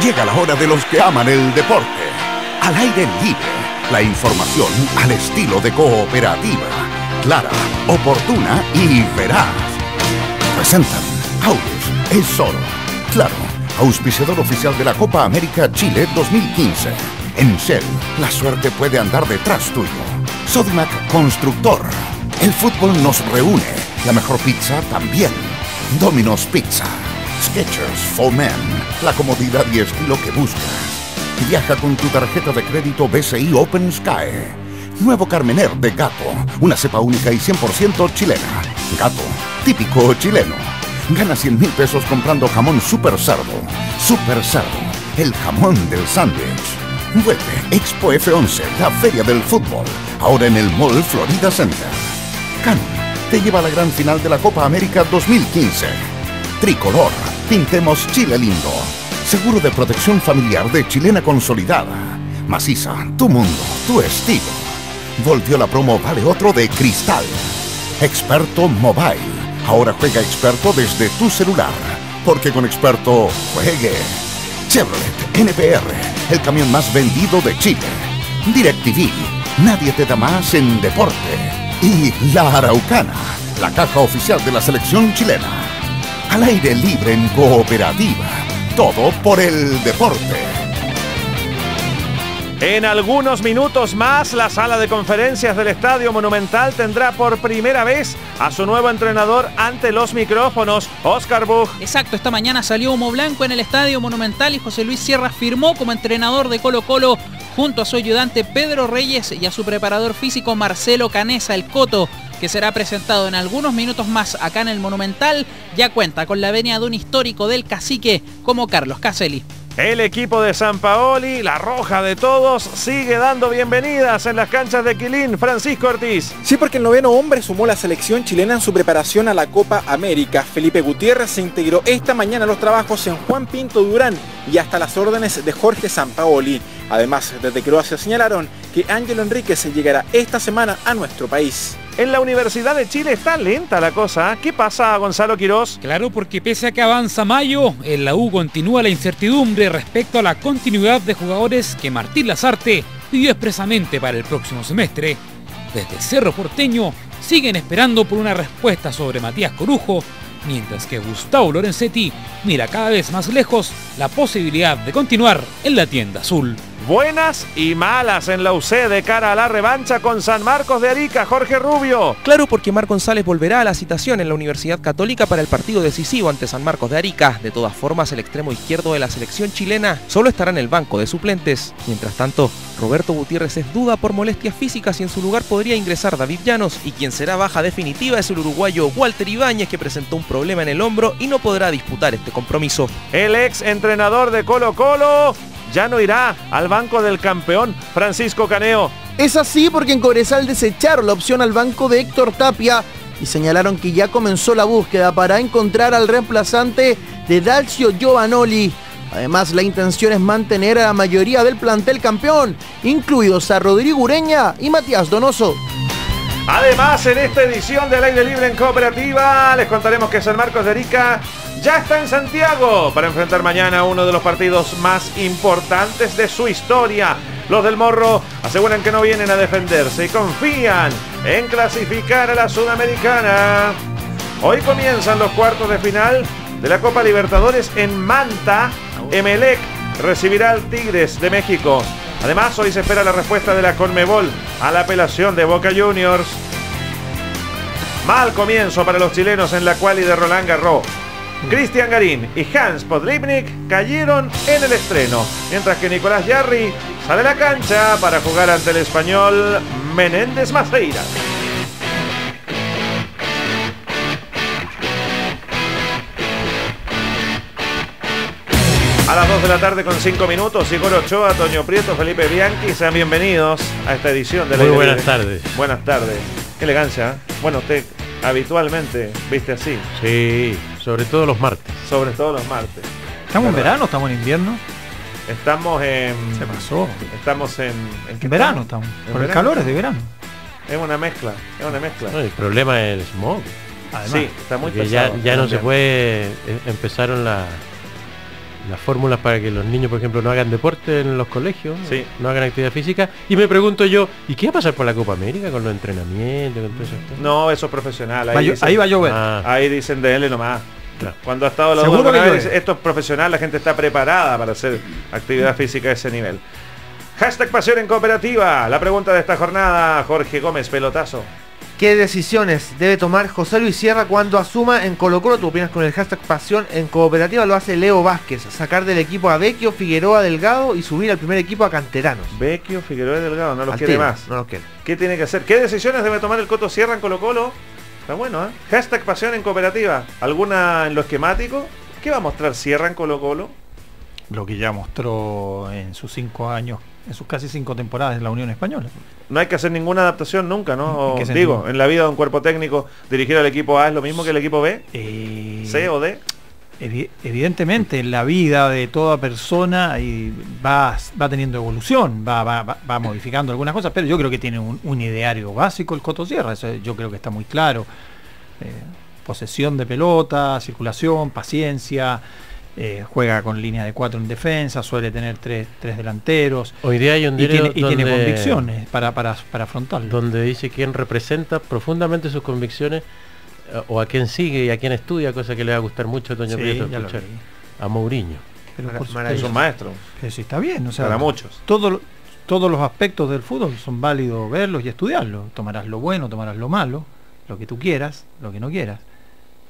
Llega la hora de los que aman el deporte. Al aire libre, la información al estilo de cooperativa. Clara, oportuna y veraz. Presentan Autos, es oro. Claro, auspiciador oficial de la Copa América Chile 2015. En Shell, la suerte puede andar detrás tuyo. Sodimac Constructor. El fútbol nos reúne. La mejor pizza también. Domino's Pizza. Sketchers for Men. La comodidad y estilo que buscas. Viaja con tu tarjeta de crédito BCI Open Sky. Nuevo Carmener de Gato. Una cepa única y 100% chilena. Gato. Típico chileno. Gana 100 mil pesos comprando jamón Super Sardo. Super Sardo. El jamón del sándwich. Vuelve Expo F11, la feria del fútbol. Ahora en el Mall Florida Center. Canon te lleva a la gran final de la Copa América 2015. Tricolor, pintemos Chile lindo. Seguro de protección familiar de Chilena Consolidada. Maciza, tu mundo, tu estilo. Volvió la promo Vale Otro de Cristal. Experto Mobile. Ahora juega experto desde tu celular. Porque con experto, juegue. Chevrolet NPR, el camión más vendido de Chile. DirecTV, nadie te da más en deporte. Y La Araucana, la caja oficial de la selección chilena. Al aire libre en cooperativa. Todo por el deporte. En algunos minutos más, la sala de conferencias del Estadio Monumental tendrá por primera vez a su nuevo entrenador ante los micrófonos, Oscar Buch. Exacto, esta mañana salió humo blanco en el Estadio Monumental y José Luis Sierra firmó como entrenador de Colo Colo junto a su ayudante Pedro Reyes y a su preparador físico Marcelo Canesa, el Coto, que será presentado en algunos minutos más acá en el Monumental, ya cuenta con la venia de un histórico del cacique como Carlos Caselli. El equipo de San Paoli, la roja de todos, sigue dando bienvenidas en las canchas de Quilín. Francisco Ortiz. Sí, porque el noveno hombre sumó la selección chilena en su preparación a la Copa América. Felipe Gutiérrez se integró esta mañana a los trabajos en Juan Pinto Durán y hasta las órdenes de Jorge Sampaoli. Además, desde Croacia señalaron que Ángelo Enríquez llegará esta semana a nuestro país. En la Universidad de Chile está lenta la cosa. ¿Qué pasa, Gonzalo Quirós? Claro, porque pese a que avanza mayo, en la U continúa la incertidumbre respecto a la continuidad de jugadores que Martín Lazarte pidió expresamente para el próximo semestre. Desde Cerro Porteño siguen esperando por una respuesta sobre Matías Corujo, mientras que Gustavo Lorenzetti mira cada vez más lejos la posibilidad de continuar en la tienda azul. Buenas y malas en la UC de cara a la revancha con San Marcos de Arica, Jorge Rubio. Claro, porque Mar González volverá a la citación en la Universidad Católica para el partido decisivo ante San Marcos de Arica. De todas formas, el extremo izquierdo de la selección chilena solo estará en el banco de suplentes. Mientras tanto, Roberto Gutiérrez es duda por molestias físicas y en su lugar podría ingresar David Llanos y quien será baja definitiva es el uruguayo Walter Ibáñez que presentó un problema en el hombro y no podrá disputar este compromiso. El ex entrenador de Colo Colo ya no irá al banco del campeón Francisco Caneo. Es así porque en Cobresal desecharon la opción al banco de Héctor Tapia y señalaron que ya comenzó la búsqueda para encontrar al reemplazante de Dalcio Giovanoli. Además, la intención es mantener a la mayoría del plantel campeón, incluidos a Rodrigo Ureña y Matías Donoso. Además, en esta edición del aire libre en cooperativa, les contaremos que San Marcos de Arica ya está en Santiago para enfrentar mañana uno de los partidos más importantes de su historia. Los del Morro aseguran que no vienen a defenderse y confían en clasificar a la Sudamericana. Hoy comienzan los cuartos de final de la Copa Libertadores en Manta. Emelec recibirá al Tigres de México. Además, hoy se espera la respuesta de la Conmebol a la apelación de Boca Juniors. Mal comienzo para los chilenos en la quali de Roland Garros. Cristian Garín y Hans Podlipnik cayeron en el estreno, mientras que Nicolás Yarri sale a la cancha para jugar ante el español Menéndez Maceira. A las 2 de la tarde con 5 minutos, Igor Ochoa, Toño Prieto, Felipe Bianchi, sean bienvenidos a esta edición de la Muy buenas tardes. Buenas tardes. Qué elegancia. ¿eh? Bueno, usted habitualmente viste así. Sí, sobre todo los martes. Sobre todo los martes. ¿Estamos en verano? ¿Estamos en invierno? Estamos en. Se pasó. Estamos en. ¿En verano estamos. ¿En Por el calor es de verano. Es una mezcla. Es una mezcla. No, el problema es el smog. Además, sí, está muy pesado. ya, ya no se puede. eh, Empezaron la- las fórmulas para que los niños, por ejemplo, no hagan deporte en los colegios, Sí. no hagan actividad física. Y me pregunto yo, ¿y qué va a pasar por la Copa América con los entrenamientos? Con todo eso? No, eso es profesional. Va Ahí, llo- dicen, ahí va a llover. Ah, ahí dicen de él nomás. Claro. Cuando ha estado la Seguro que vez, esto es profesional, la gente está preparada para hacer actividad física a ese nivel. Hashtag Pasión en Cooperativa. La pregunta de esta jornada, Jorge Gómez, pelotazo. ¿Qué decisiones debe tomar José Luis Sierra cuando asuma en Colo Colo? ¿Tú opinas con el hashtag Pasión en Cooperativa? Lo hace Leo Vázquez. Sacar del equipo a Vecchio, Figueroa, Delgado y subir al primer equipo a Canteranos. Vecchio, Figueroa y Delgado, no los Al quiere más. No los quiere. ¿Qué tiene que hacer? ¿Qué decisiones debe tomar el Coto Sierra en Colo Colo? Está bueno, ¿eh? Hashtag Pasión en Cooperativa. ¿Alguna en lo esquemático? ¿Qué va a mostrar Sierra en Colo Colo? Lo que ya mostró en sus cinco años, en sus casi cinco temporadas en la Unión Española. No hay que hacer ninguna adaptación nunca, ¿no? ¿En digo, en la vida de un cuerpo técnico, dirigir al equipo A es lo mismo que el equipo B, Eh, C o D. Evi- Evidentemente, en la vida de toda persona y va, va teniendo evolución, va, va, va- va modificando algunas cosas, pero yo creo que tiene un, un ideario básico el Coto Sierra, eso yo creo que está muy claro. Eh, posesión de pelota, circulación, paciencia, eh, juega con línea de cuatro en defensa, suele tener tres, tres delanteros Hoy día hay un y tiene, y tiene convicciones para, para, para afrontarlo. donde dice quién representa profundamente sus convicciones eh, o a quién sigue y a quién estudia, cosa que le va a gustar mucho a Toño Sí, Prieto escuchar. A Mourinho. Pero Mara- por. Es un maestro. Sí está bien, o sea, Para muchos. todo todos los aspectos del fútbol son válidos verlos y estudiarlos. Tomarás lo bueno, tomarás lo malo, lo que tú quieras, lo que no quieras.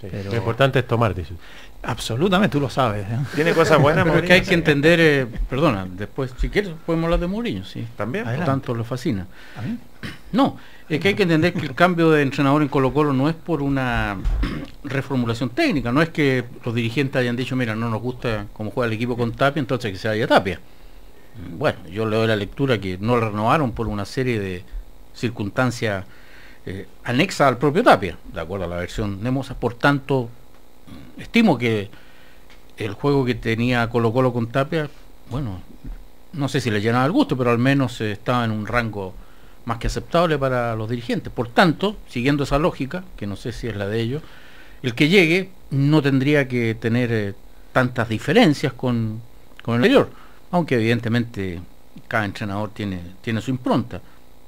Sí. Pero- Lo importante es tomar, dice. Absolutamente, tú lo sabes. ¿eh? Tiene cosas buenas, Pero es que hay que entender, eh, perdona, después, si quieres, podemos hablar de Mourinho, sí. También. Adelante. Tanto lo fascina. ¿A mí? No, es que hay que entender que el cambio de entrenador en Colo Colo no es por una reformulación técnica, no es que los dirigentes hayan dicho, mira, no nos gusta cómo juega el equipo con Tapia, entonces que se vaya Tapia. Bueno, yo le doy la lectura que no lo renovaron por una serie de circunstancias eh, anexas al propio Tapia, de acuerdo a la versión de Moza. Por tanto, estimo que el juego que tenía Colo Colo con Tapia, bueno, no sé si le llenaba el gusto, pero al menos eh, estaba en un rango más que aceptable para los dirigentes. Por tanto, siguiendo esa lógica, que no sé si es la de ellos, el que llegue no tendría que tener eh, tantas diferencias con, con el anterior, aunque evidentemente cada entrenador tiene, tiene su impronta,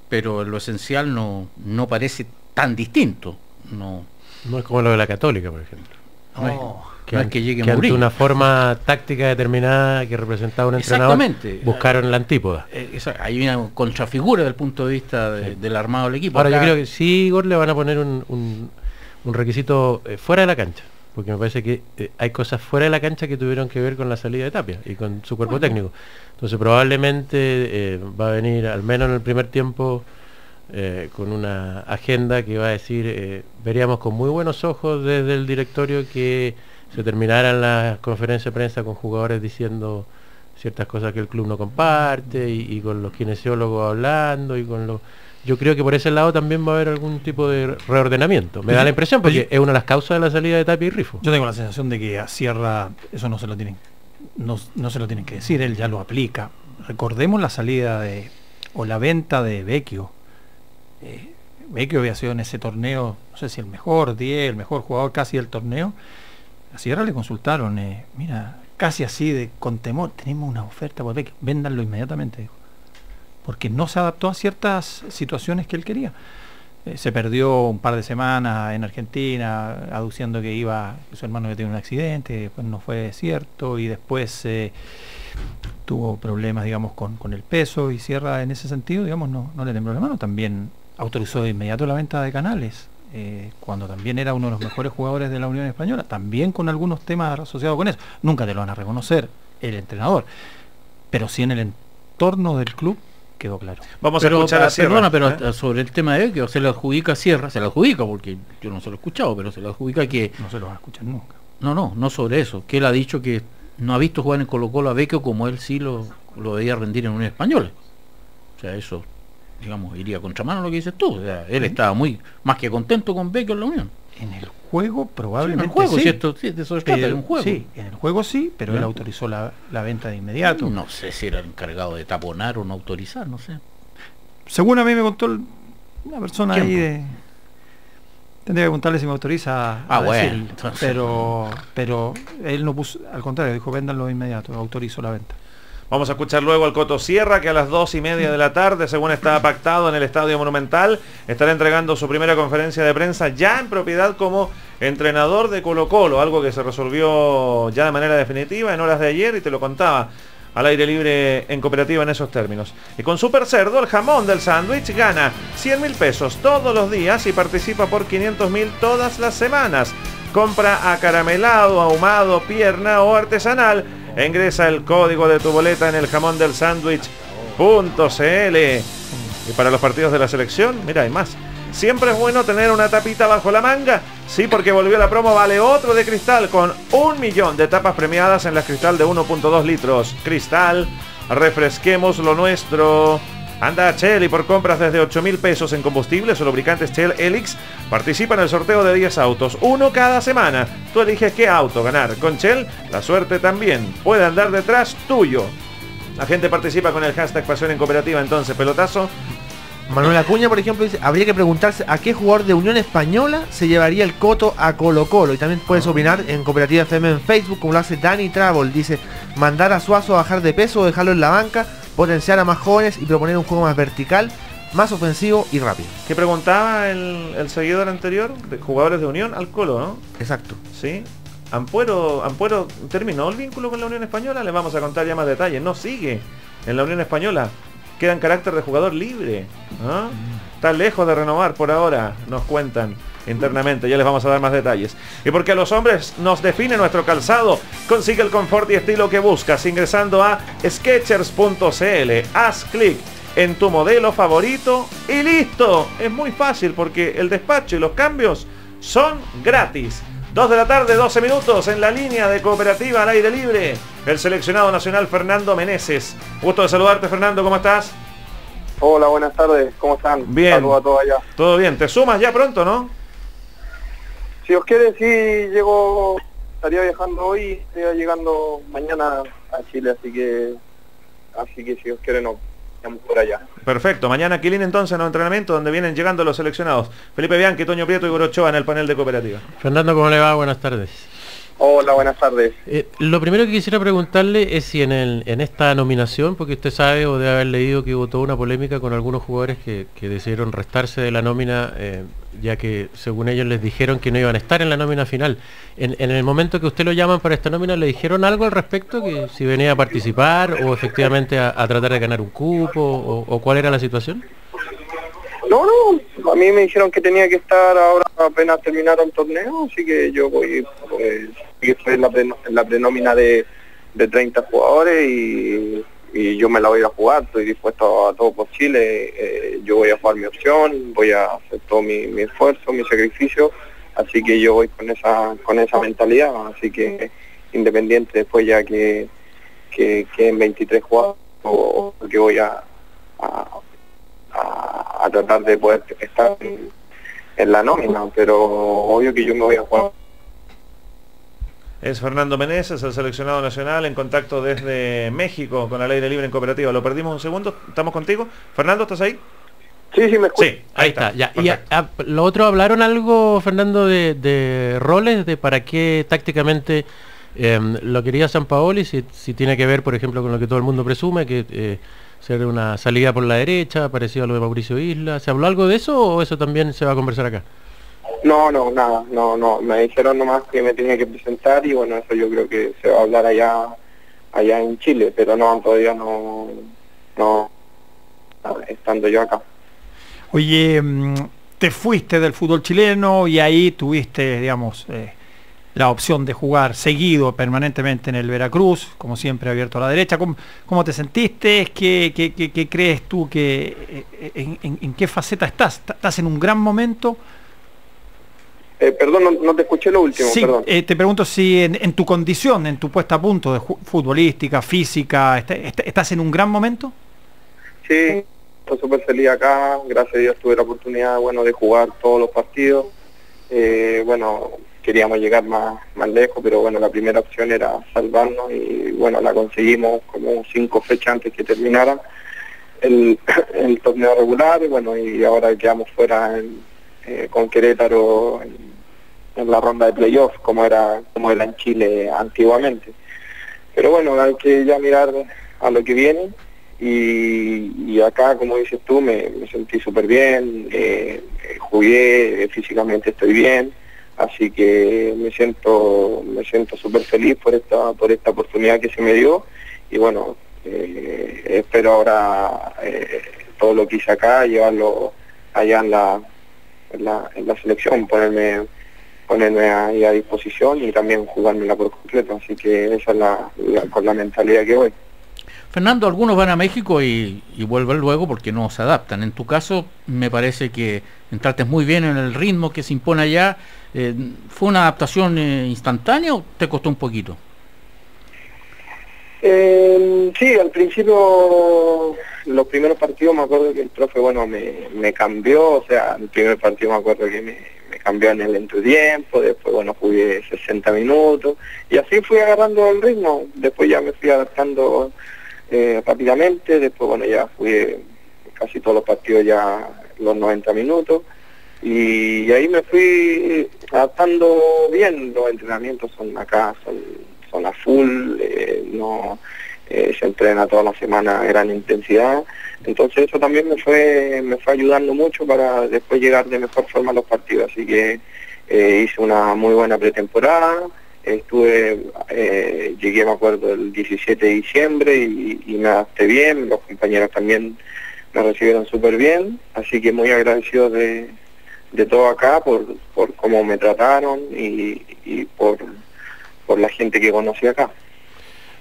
pero lo esencial no, no parece tan distinto. No, No es como lo de la Católica, por ejemplo. No es, Que, no es an- que llegue que ante una forma táctica determinada que representaba un entrenador, Exactamente. buscaron la antípoda. Eh, esa- hay una contrafigura desde el punto de vista de- del armado del equipo. Ahora yo creo que sí, Igor, le van a poner un, un- un requisito eh, fuera de la cancha. Porque me parece que eh, hay cosas fuera de la cancha que tuvieron que ver con la salida de Tapia y con su cuerpo técnico. Entonces probablemente eh, va a venir, al menos en el primer tiempo, eh, con una agenda que va a decir, eh, veríamos con muy buenos ojos desde el directorio que se terminaran las conferencias de prensa con jugadores diciendo ciertas cosas que el club no comparte y, y con los kinesiólogos hablando y con los... Yo creo que por ese lado también va a haber algún tipo de reordenamiento. Me da la impresión porque es una de las causas de la salida de Tapia y Rifo. Yo tengo la sensación de que a Sierra eso no se lo tienen, no, no se lo tienen que decir, él ya lo aplica. Recordemos la salida de, o la venta de Vecchio. Eh, Vecchio había sido en ese torneo, no sé si el mejor 10, el mejor jugador casi del torneo. A Sierra le consultaron, eh, mira, casi así de con temor, tenemos una oferta por Vecchio, véndanlo inmediatamente. Porque no se adaptó a ciertas situaciones que él quería. Eh, se perdió un par de semanas en Argentina aduciendo que iba su hermano había tenido un accidente después no fue cierto y después eh, tuvo problemas digamos con, el peso y Sierra en ese sentido digamos no le tembló la mano también autorizó de inmediato la venta de canales eh, cuando también era uno de los mejores jugadores de la Unión Española también con algunos temas asociados con eso nunca te lo van a reconocer el entrenador pero sí en el entorno del club quedó claro Vamos pero, a escuchar a Sierra. Perdona, pero ¿eh? sobre el tema de que se le adjudica a Sierra, se le adjudica porque yo no se lo he escuchado, pero se le adjudica que no se lo va a escuchar nunca no, no, no sobre eso, que él ha dicho que no ha visto jugar en Colo Colo a Vecchio como él sí lo, lo veía rendir en Unión Española. O sea, eso, digamos, iría contramano a lo que dices tú. O sea, él estaba muy más que contento con Vecchio en la Unión. En el juego Sí, probablemente en el juego, sí. si esto, sí, de eso trata, Pero- un juego. Sí, en el juego sí, pero él autorizó la, la venta de inmediato. No sé si era el encargado de taponar o no autorizar, no sé. Según a mí me contó el- una persona ¿Quién, ahí de, Tendría que preguntarle si me autoriza a Ah, bueno, decir, entonces. pero pero él no puso, al contrario, dijo véndanlo de inmediato, autorizo la venta. Vamos a escuchar luego al Coto Sierra, que a las dos y media de la tarde, según estaba pactado en el Estadio Monumental, estará entregando su primera conferencia de prensa ya en propiedad como entrenador de Colo Colo, algo que se resolvió ya de manera definitiva en horas de ayer y te lo contaba al aire libre en cooperativa en esos términos. Y con Super Cerdo, el jamón del sándwich gana 100 mil pesos todos los días y participa por 500 mil todas las semanas. Compra acaramelado, ahumado, pierna o artesanal. Ingresa el código de tu boleta en el jamón del sándwich.cl. Y para los partidos de la selección, mira, hay más. Siempre es bueno tener una tapita bajo la manga. Sí, porque volvió la promo, vale otro de cristal con un millón de tapas premiadas en la cristal de 1.2 litros. Cristal, refresquemos lo nuestro. Anda a Shell y por compras desde 8 mil pesos en combustibles o lubricantes Shell Helix, participa en el sorteo de 10 autos, uno cada semana. Tú eliges qué auto ganar. Con Shell, la suerte también puede andar detrás tuyo. La gente participa con el hashtag Pasión en Cooperativa, entonces, pelotazo. Manuel Acuña, por ejemplo, dice, habría que preguntarse a qué jugador de Unión Española se llevaría el coto a Colo Colo. Y también puedes opinar en Cooperativa FM en Facebook, como lo hace Danny Travel. Dice, mandar a Suazo a bajar de peso o dejarlo en la banca, potenciar a más jóvenes y proponer un juego más vertical, más ofensivo y rápido. ¿Qué preguntaba el, el seguidor anterior? De jugadores de Unión al Colo, ¿no? Exacto. Sí. Ampuero, Ampuero terminó el vínculo con la Unión Española, le vamos a contar ya más detalles. No sigue en la Unión Española. Queda en carácter de jugador libre. ¿ah? Está lejos de renovar por ahora, nos cuentan internamente, ya les vamos a dar más detalles. Y porque a los hombres nos define nuestro calzado, consigue el confort y estilo que buscas ingresando a sketchers.cl. Haz clic en tu modelo favorito y listo. Es muy fácil porque el despacho y los cambios son gratis. 2 de la tarde, 12 minutos en la línea de cooperativa al aire libre. El seleccionado nacional Fernando Meneses. Gusto de saludarte Fernando, ¿cómo estás? Hola, buenas tardes, ¿cómo están? Bien. Saludos a todos allá. Todo bien, te sumas ya pronto, ¿no? Si os quiere, sí, llego, estaría viajando hoy, estaría llegando mañana a Chile, así que, así que si os quiere, nos vamos por allá. Perfecto, mañana Quilín entonces en los entrenamientos donde vienen llegando los seleccionados. Felipe Bianchi, Toño Prieto y Gorochoa en el panel de cooperativa. Fernando, ¿cómo le va? Buenas tardes. Hola, buenas tardes. Eh, lo primero que quisiera preguntarle es si en, el- en esta nominación, porque usted sabe o debe haber leído que hubo toda una polémica con algunos jugadores que, que decidieron restarse de la nómina, eh, ya que según ellos les dijeron que no iban a estar en la nómina final. En, en el momento que usted lo llaman para esta nómina, ¿le dijeron algo al respecto? Que si venía a participar o efectivamente a, tratar de ganar un cupo o cuál era la situación? No, no, a mí me dijeron que tenía que estar ahora apenas terminaron el torneo, así que yo voy, pues, estoy en la, la prenómina de, de 30 jugadores y, yo me la voy a jugar, estoy dispuesto a todo por Chile, eh, yo voy a jugar mi opción, voy a hacer todo mi, mi esfuerzo, mi sacrificio, así que yo voy con esa, con esa mentalidad, así que independiente después ya que, que, que en 23 jugadores que voy a a, a tratar de poder estar en, en la nómina, pero obvio que yo me voy a jugar. Es Fernando Meneses, el seleccionado nacional en contacto desde México con la ley de libre en cooperativa. Lo perdimos un segundo, estamos contigo. Fernando, ¿estás ahí? Sí, sí, me escucho. Sí, Ahí está, ya. Y a- a- lo otro, ¿hablaron algo, Fernando, de, de roles, de para qué tácticamente em, lo quería San Paoli, si, si tiene que ver, por ejemplo, con lo que todo el mundo presume, que eh, ser una salida por la derecha, parecido a lo de Mauricio Isla. ¿Se habló algo de eso o eso también se va a conversar acá? No, no, nada, no, no, me dijeron nomás que me tenía que presentar y bueno, eso yo creo que se va a hablar allá allá en Chile, pero no, todavía no, no, estando yo acá. Oye, mm, te fuiste del fútbol chileno y ahí tuviste, digamos, eh, la opción de jugar seguido, permanentemente en el Veracruz, como siempre abierto a la derecha. ¿Cómo, cómo te sentiste? ¿Qué, qué- qué- qué crees tú que eh, en, en- en qué faceta estás? ¿Estás en un gran momento? Eh, perdón, no, no te escuché lo último, Sí, perdón. eh, te pregunto si en, en tu condición, en tu puesta a punto de futbolística, física, est- est- ¿estás en un gran momento? Sí, estoy súper feliz acá, gracias a Dios tuve la oportunidad bueno, de jugar todos los partidos. Eh, bueno, queríamos llegar más, más lejos, pero bueno, la primera opción era salvarnos y bueno, la conseguimos como cinco fechas antes que terminara el, torneo regular y bueno, y ahora quedamos fuera en, eh, con Querétaro en, la ronda de playoff, como era, como era en Chile antiguamente. Pero bueno, hay que ya mirar a lo que viene y, y acá, como dices tú, me, me sentí súper bien, eh, eh, jugué, eh, físicamente estoy bien, así que me siento me siento súper feliz por esta por esta oportunidad que se me dio y bueno, eh, espero ahora eh, todo lo que hice acá llevarlo allá en la, en la, selección, ponerme ponerme ahí a disposición y también jugármela por completo, así que esa es la- con la mentalidad que voy. Fernando, algunos van a México y, vuelven luego porque no se adaptan. En tu caso, me parece que entraste muy bien en el ritmo que se impone allá. Eh, ¿Fue una adaptación eh, instantánea o te costó un poquito? Eh, sí, al principio, los primeros partidos me acuerdo que el profe, bueno, me, me cambió, o sea, el primer partido me acuerdo que me, me cambió en el entretiempo, después, bueno, jugué 60 minutos, y así fui agarrando el ritmo, después ya me fui adaptando eh, rápidamente, después, bueno, ya jugué casi todos los partidos ya los 90 minutos, y, ahí me fui adaptando bien, los entrenamientos son acá, son, son a full, eh, no eh, se entrena toda la semana a gran intensidad, entonces eso también me fue, me fue ayudando mucho para después llegar de mejor forma a los partidos, así que eh, hice una muy buena pretemporada, estuve, eh, llegué me acuerdo el 17 de diciembre y, y me adapté bien, los compañeros también me recibieron súper bien, así que muy agradecido de, de todo acá por, por cómo me trataron y, y por, por la gente que conocí acá.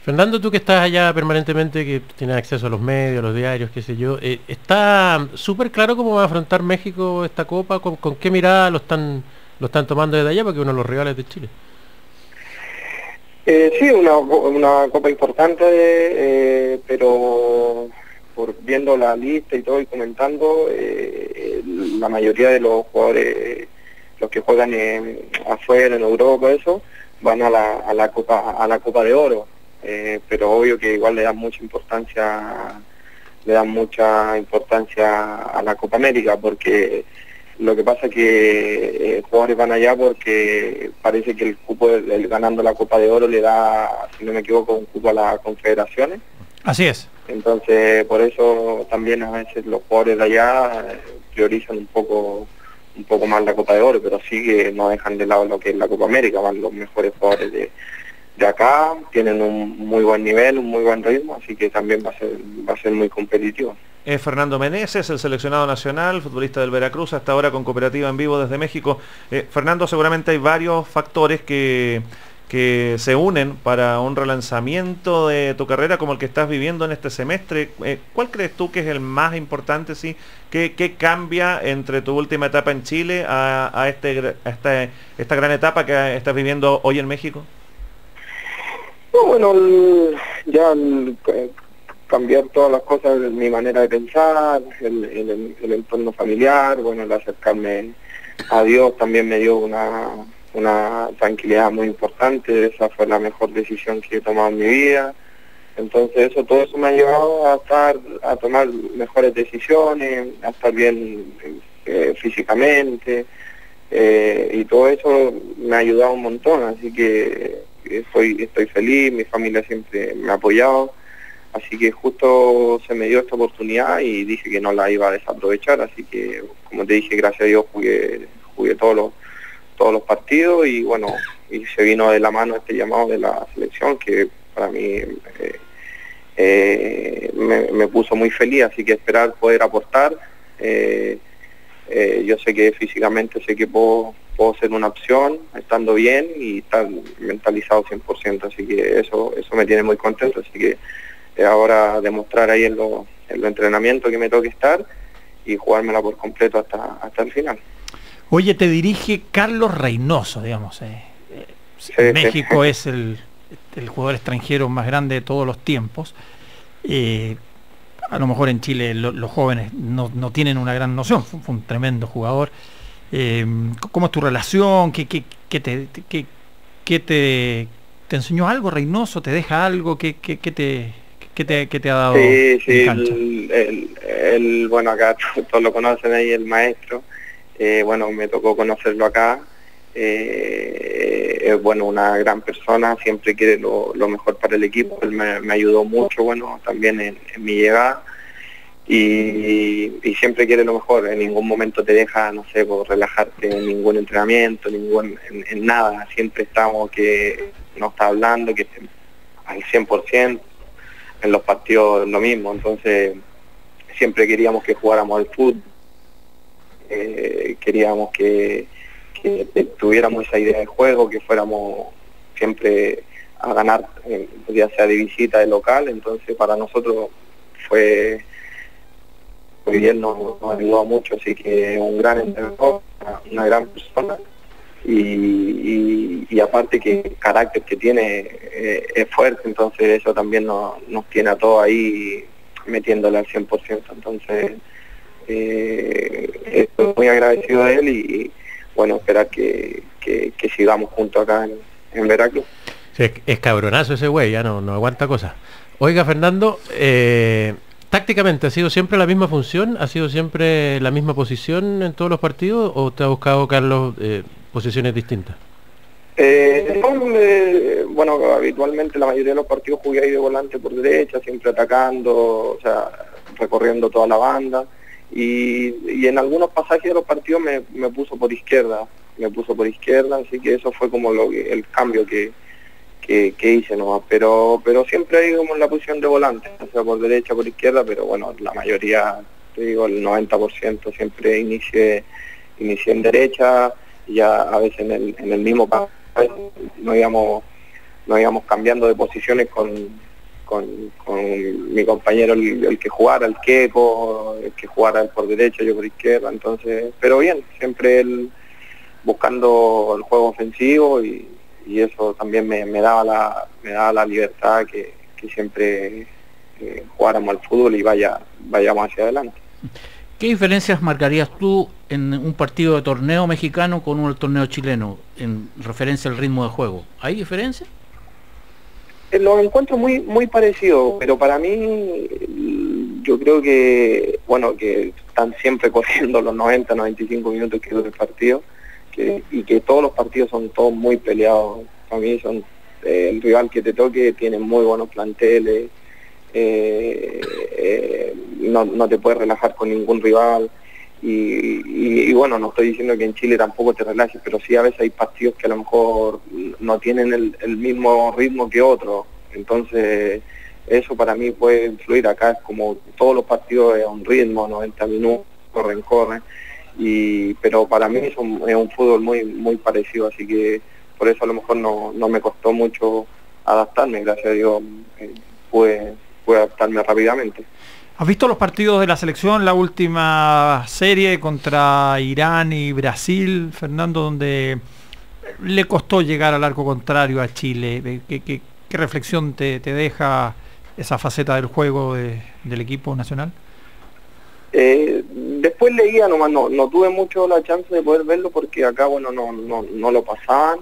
Fernando, tú que estás allá permanentemente, que tienes acceso a los medios, a los diarios, qué sé yo, eh, ¿está súper claro cómo va a afrontar México esta copa? ¿Con, qué mirada lo están, lo están tomando desde allá? Porque uno de los rivales de Chile. Eh, sí, una, una copa importante, eh, pero por viendo la lista y todo y comentando, eh, la mayoría de los jugadores, los que juegan en, afuera, en Europa, eso, van a la, a la copa, a la copa de oro. Eh, pero obvio que igual le dan mucha importancia, le dan mucha importancia a la Copa América, porque lo que pasa es que eh, jugadores van allá porque parece que el cupo ganando la Copa de Oro le da, si no me equivoco, un cupo a las confederaciones. Así es. Entonces, por eso también a veces los jugadores de allá eh, priorizan un poco un poco más la Copa de Oro, pero sí que no dejan de lado lo que es la Copa América, van los mejores jugadores de, de acá, tienen un muy buen nivel, un muy buen ritmo, así que también va a ser, va a ser muy competitivo. Fernando Meneses, el seleccionado nacional, futbolista del Veracruz, hasta ahora con cooperativa en vivo desde México. Eh, Fernando, seguramente hay varios factores que, que se unen para un relanzamiento de tu carrera como el que estás viviendo en este semestre. Eh, ¿Cuál crees tú que es el más importante? Sí? ¿Qué, qué cambia entre tu última etapa en Chile a, a este, esta, esta gran etapa que estás viviendo hoy en México? No, bueno, ya el- eh, cambiar todas las cosas, mi manera de pensar, el, el- el entorno familiar, bueno, el acercarme a Dios también me dio una, una tranquilidad muy importante, esa fue la mejor decisión que he tomado en mi vida. Entonces eso, todo eso me ha llevado a estar, a tomar mejores decisiones, a estar bien eh, físicamente, eh, y todo eso me ha ayudado un montón, así que estoy, estoy feliz, mi familia siempre me ha apoyado, así que justo se me dio esta oportunidad y dije que no la iba a desaprovechar, así que como te dije, gracias a Dios jugué, jugué todos los todos los partidos y bueno, y se vino de la mano este llamado de la selección que para mí eh, eh, me, puso muy feliz, así que esperar poder aportar. eh, eh, yo sé que físicamente sé que puedo, puedo ser una opción, estando bien y estar mentalizado 100%, así que eso eso me tiene muy contento, así que ahora demostrar ahí en los en los entrenamientos que me toque estar y jugármela por completo hasta, hasta el final. Oye, te dirige Carlos Reynoso, digamos. eh, eh, Sí, en sí. México es el, el jugador extranjero más grande de todos los tiempos. Eh, a lo mejor en Chile lo- los jóvenes no, no tienen una gran noción. Fue, fue un tremendo jugador. Eh, ¿Cómo es tu relación? ¿Qué, qué, qué te, qué- te, te enseñó algo Reynoso? ¿Te deja algo? ¿Qué, qué, qué te, qué, te, qué te ha dado Sí, sí, el, el- el- bueno, acá todos lo conocen ahí, el maestro. Eh, bueno, me tocó conocerlo acá. Eh, es bueno, una gran persona, siempre quiere lo, lo mejor para el equipo. Él me, me ayudó mucho, bueno, también en, en mi llegada. Y, y siempre quiere lo mejor, en ningún momento te deja, no sé, por relajarte en ningún entrenamiento, ningún, en, en nada, siempre estamos que no está hablando, que al 100%, en los partidos lo mismo, entonces siempre queríamos que jugáramos al fútbol, eh, queríamos que, tuviéramos esa idea de juego, que fuéramos siempre a ganar, eh, ya sea de visita, de local, entonces para nosotros fue muy bien, nos, nos ayudó mucho, así que un gran entrenador, una gran persona y, y, aparte que el carácter que tiene eh, es fuerte, entonces eso también nos, tiene a todos ahí metiéndole al 100%, entonces eh, estoy muy agradecido de él y bueno, esperar que, que, sigamos juntos acá en, en Veracruz. Es cabronazo ese güey, ya no, no aguanta cosas. Oiga, Fernando, eh, tácticamente, ¿ha sido siempre la misma función? ¿Ha sido siempre la misma posición en todos los partidos? ¿O te ha buscado, Carlos, eh, posiciones distintas? Eh, eh, bueno, habitualmente la mayoría de los partidos jugué ahí de volante por derecha, siempre atacando, o sea, recorriendo toda la banda. Y, y en algunos pasajes de los partidos me, me puso por izquierda, me puso por izquierda, así que eso fue como lo, el cambio que, que, que hice nomás, pero pero siempre ahí como en la posición de volante, o sea, por derecha, por izquierda, pero bueno, la mayoría, te digo, el 90% siempre inicié, inicié en derecha, ya a veces en el, en el mismo pa- no íbamos, no íbamos cambiando de posiciones con, con, con mi compañero el, que jugara, el queco, el que jugara por derecha, yo por izquierda, entonces, pero bien, siempre él buscando el juego ofensivo y, y eso también me, me daba la me daba la libertad que, que siempre eh, jugáramos al fútbol y vaya vayamos hacia adelante. ¿Qué diferencias marcarías tú en un partido de torneo mexicano con un torneo chileno en referencia al ritmo de juego? ¿Hay diferencia? Eh, Los encuentro muy muy parecidos, pero para mí yo creo que, bueno, que están siempre corriendo los 90, 95 minutos que dura el partido y que todos los partidos son todos muy peleados. Para mí son eh, el rival que te toque tiene muy buenos planteles, eh, eh, no, no te puedes relajar con ningún rival. Y, y- y bueno, no estoy diciendo que en Chile tampoco te relajes, pero sí a veces hay partidos que a lo mejor no tienen el, el mismo ritmo que otros. Entonces, eso para mí puede influir. Acá es como todos los partidos es un ritmo, 90 minutos, corren, corren. Y, pero para mí es un, es un fútbol muy muy parecido, así que por eso a lo mejor no, no me costó mucho adaptarme, gracias a Dios eh, pude adaptarme rápidamente. ¿Has visto los partidos de la selección, la última serie contra Irán y Brasil, Fernando, donde le costó llegar al arco contrario a Chile? ¿Qué, qué- qué reflexión te, te deja esa faceta del juego de- del equipo nacional? Eh, después leía nomás, no, no tuve mucho la chance de poder verlo porque acá, bueno, no, no, no lo pasaban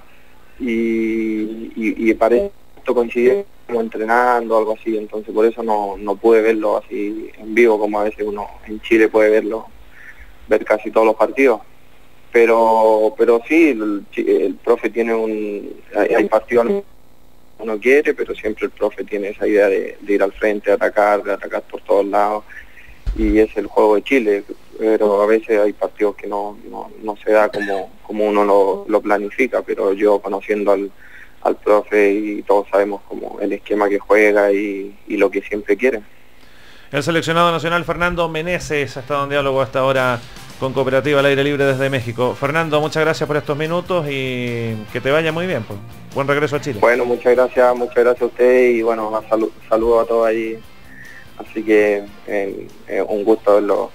y, y, y parece que esto coincidía como entrenando o algo así, entonces por eso no, no pude verlo así en vivo como a veces uno en Chile puede verlo, ver casi todos los partidos. Pero, pero sí, el, el profe tiene un, hay, hay partidos uno quiere, pero siempre el profe tiene esa idea de, ir al frente, atacar, de atacar por todos lados y es el juego de Chile, pero a veces hay partidos que no, no, no se da como, como uno lo, lo planifica, pero yo conociendo al, al profe y todos sabemos como el esquema que juega y, y lo que siempre quiere. El seleccionado nacional Fernando Meneses ha estado en diálogo hasta ahora con Cooperativa al Aire Libre desde México. Fernando, muchas gracias por estos minutos y que te vaya muy bien. Pues. Buen regreso a Chile. Bueno, muchas gracias, muchas gracias a usted y bueno, saludos a todos ahí. Así que eh, eh, un gusto haberlo,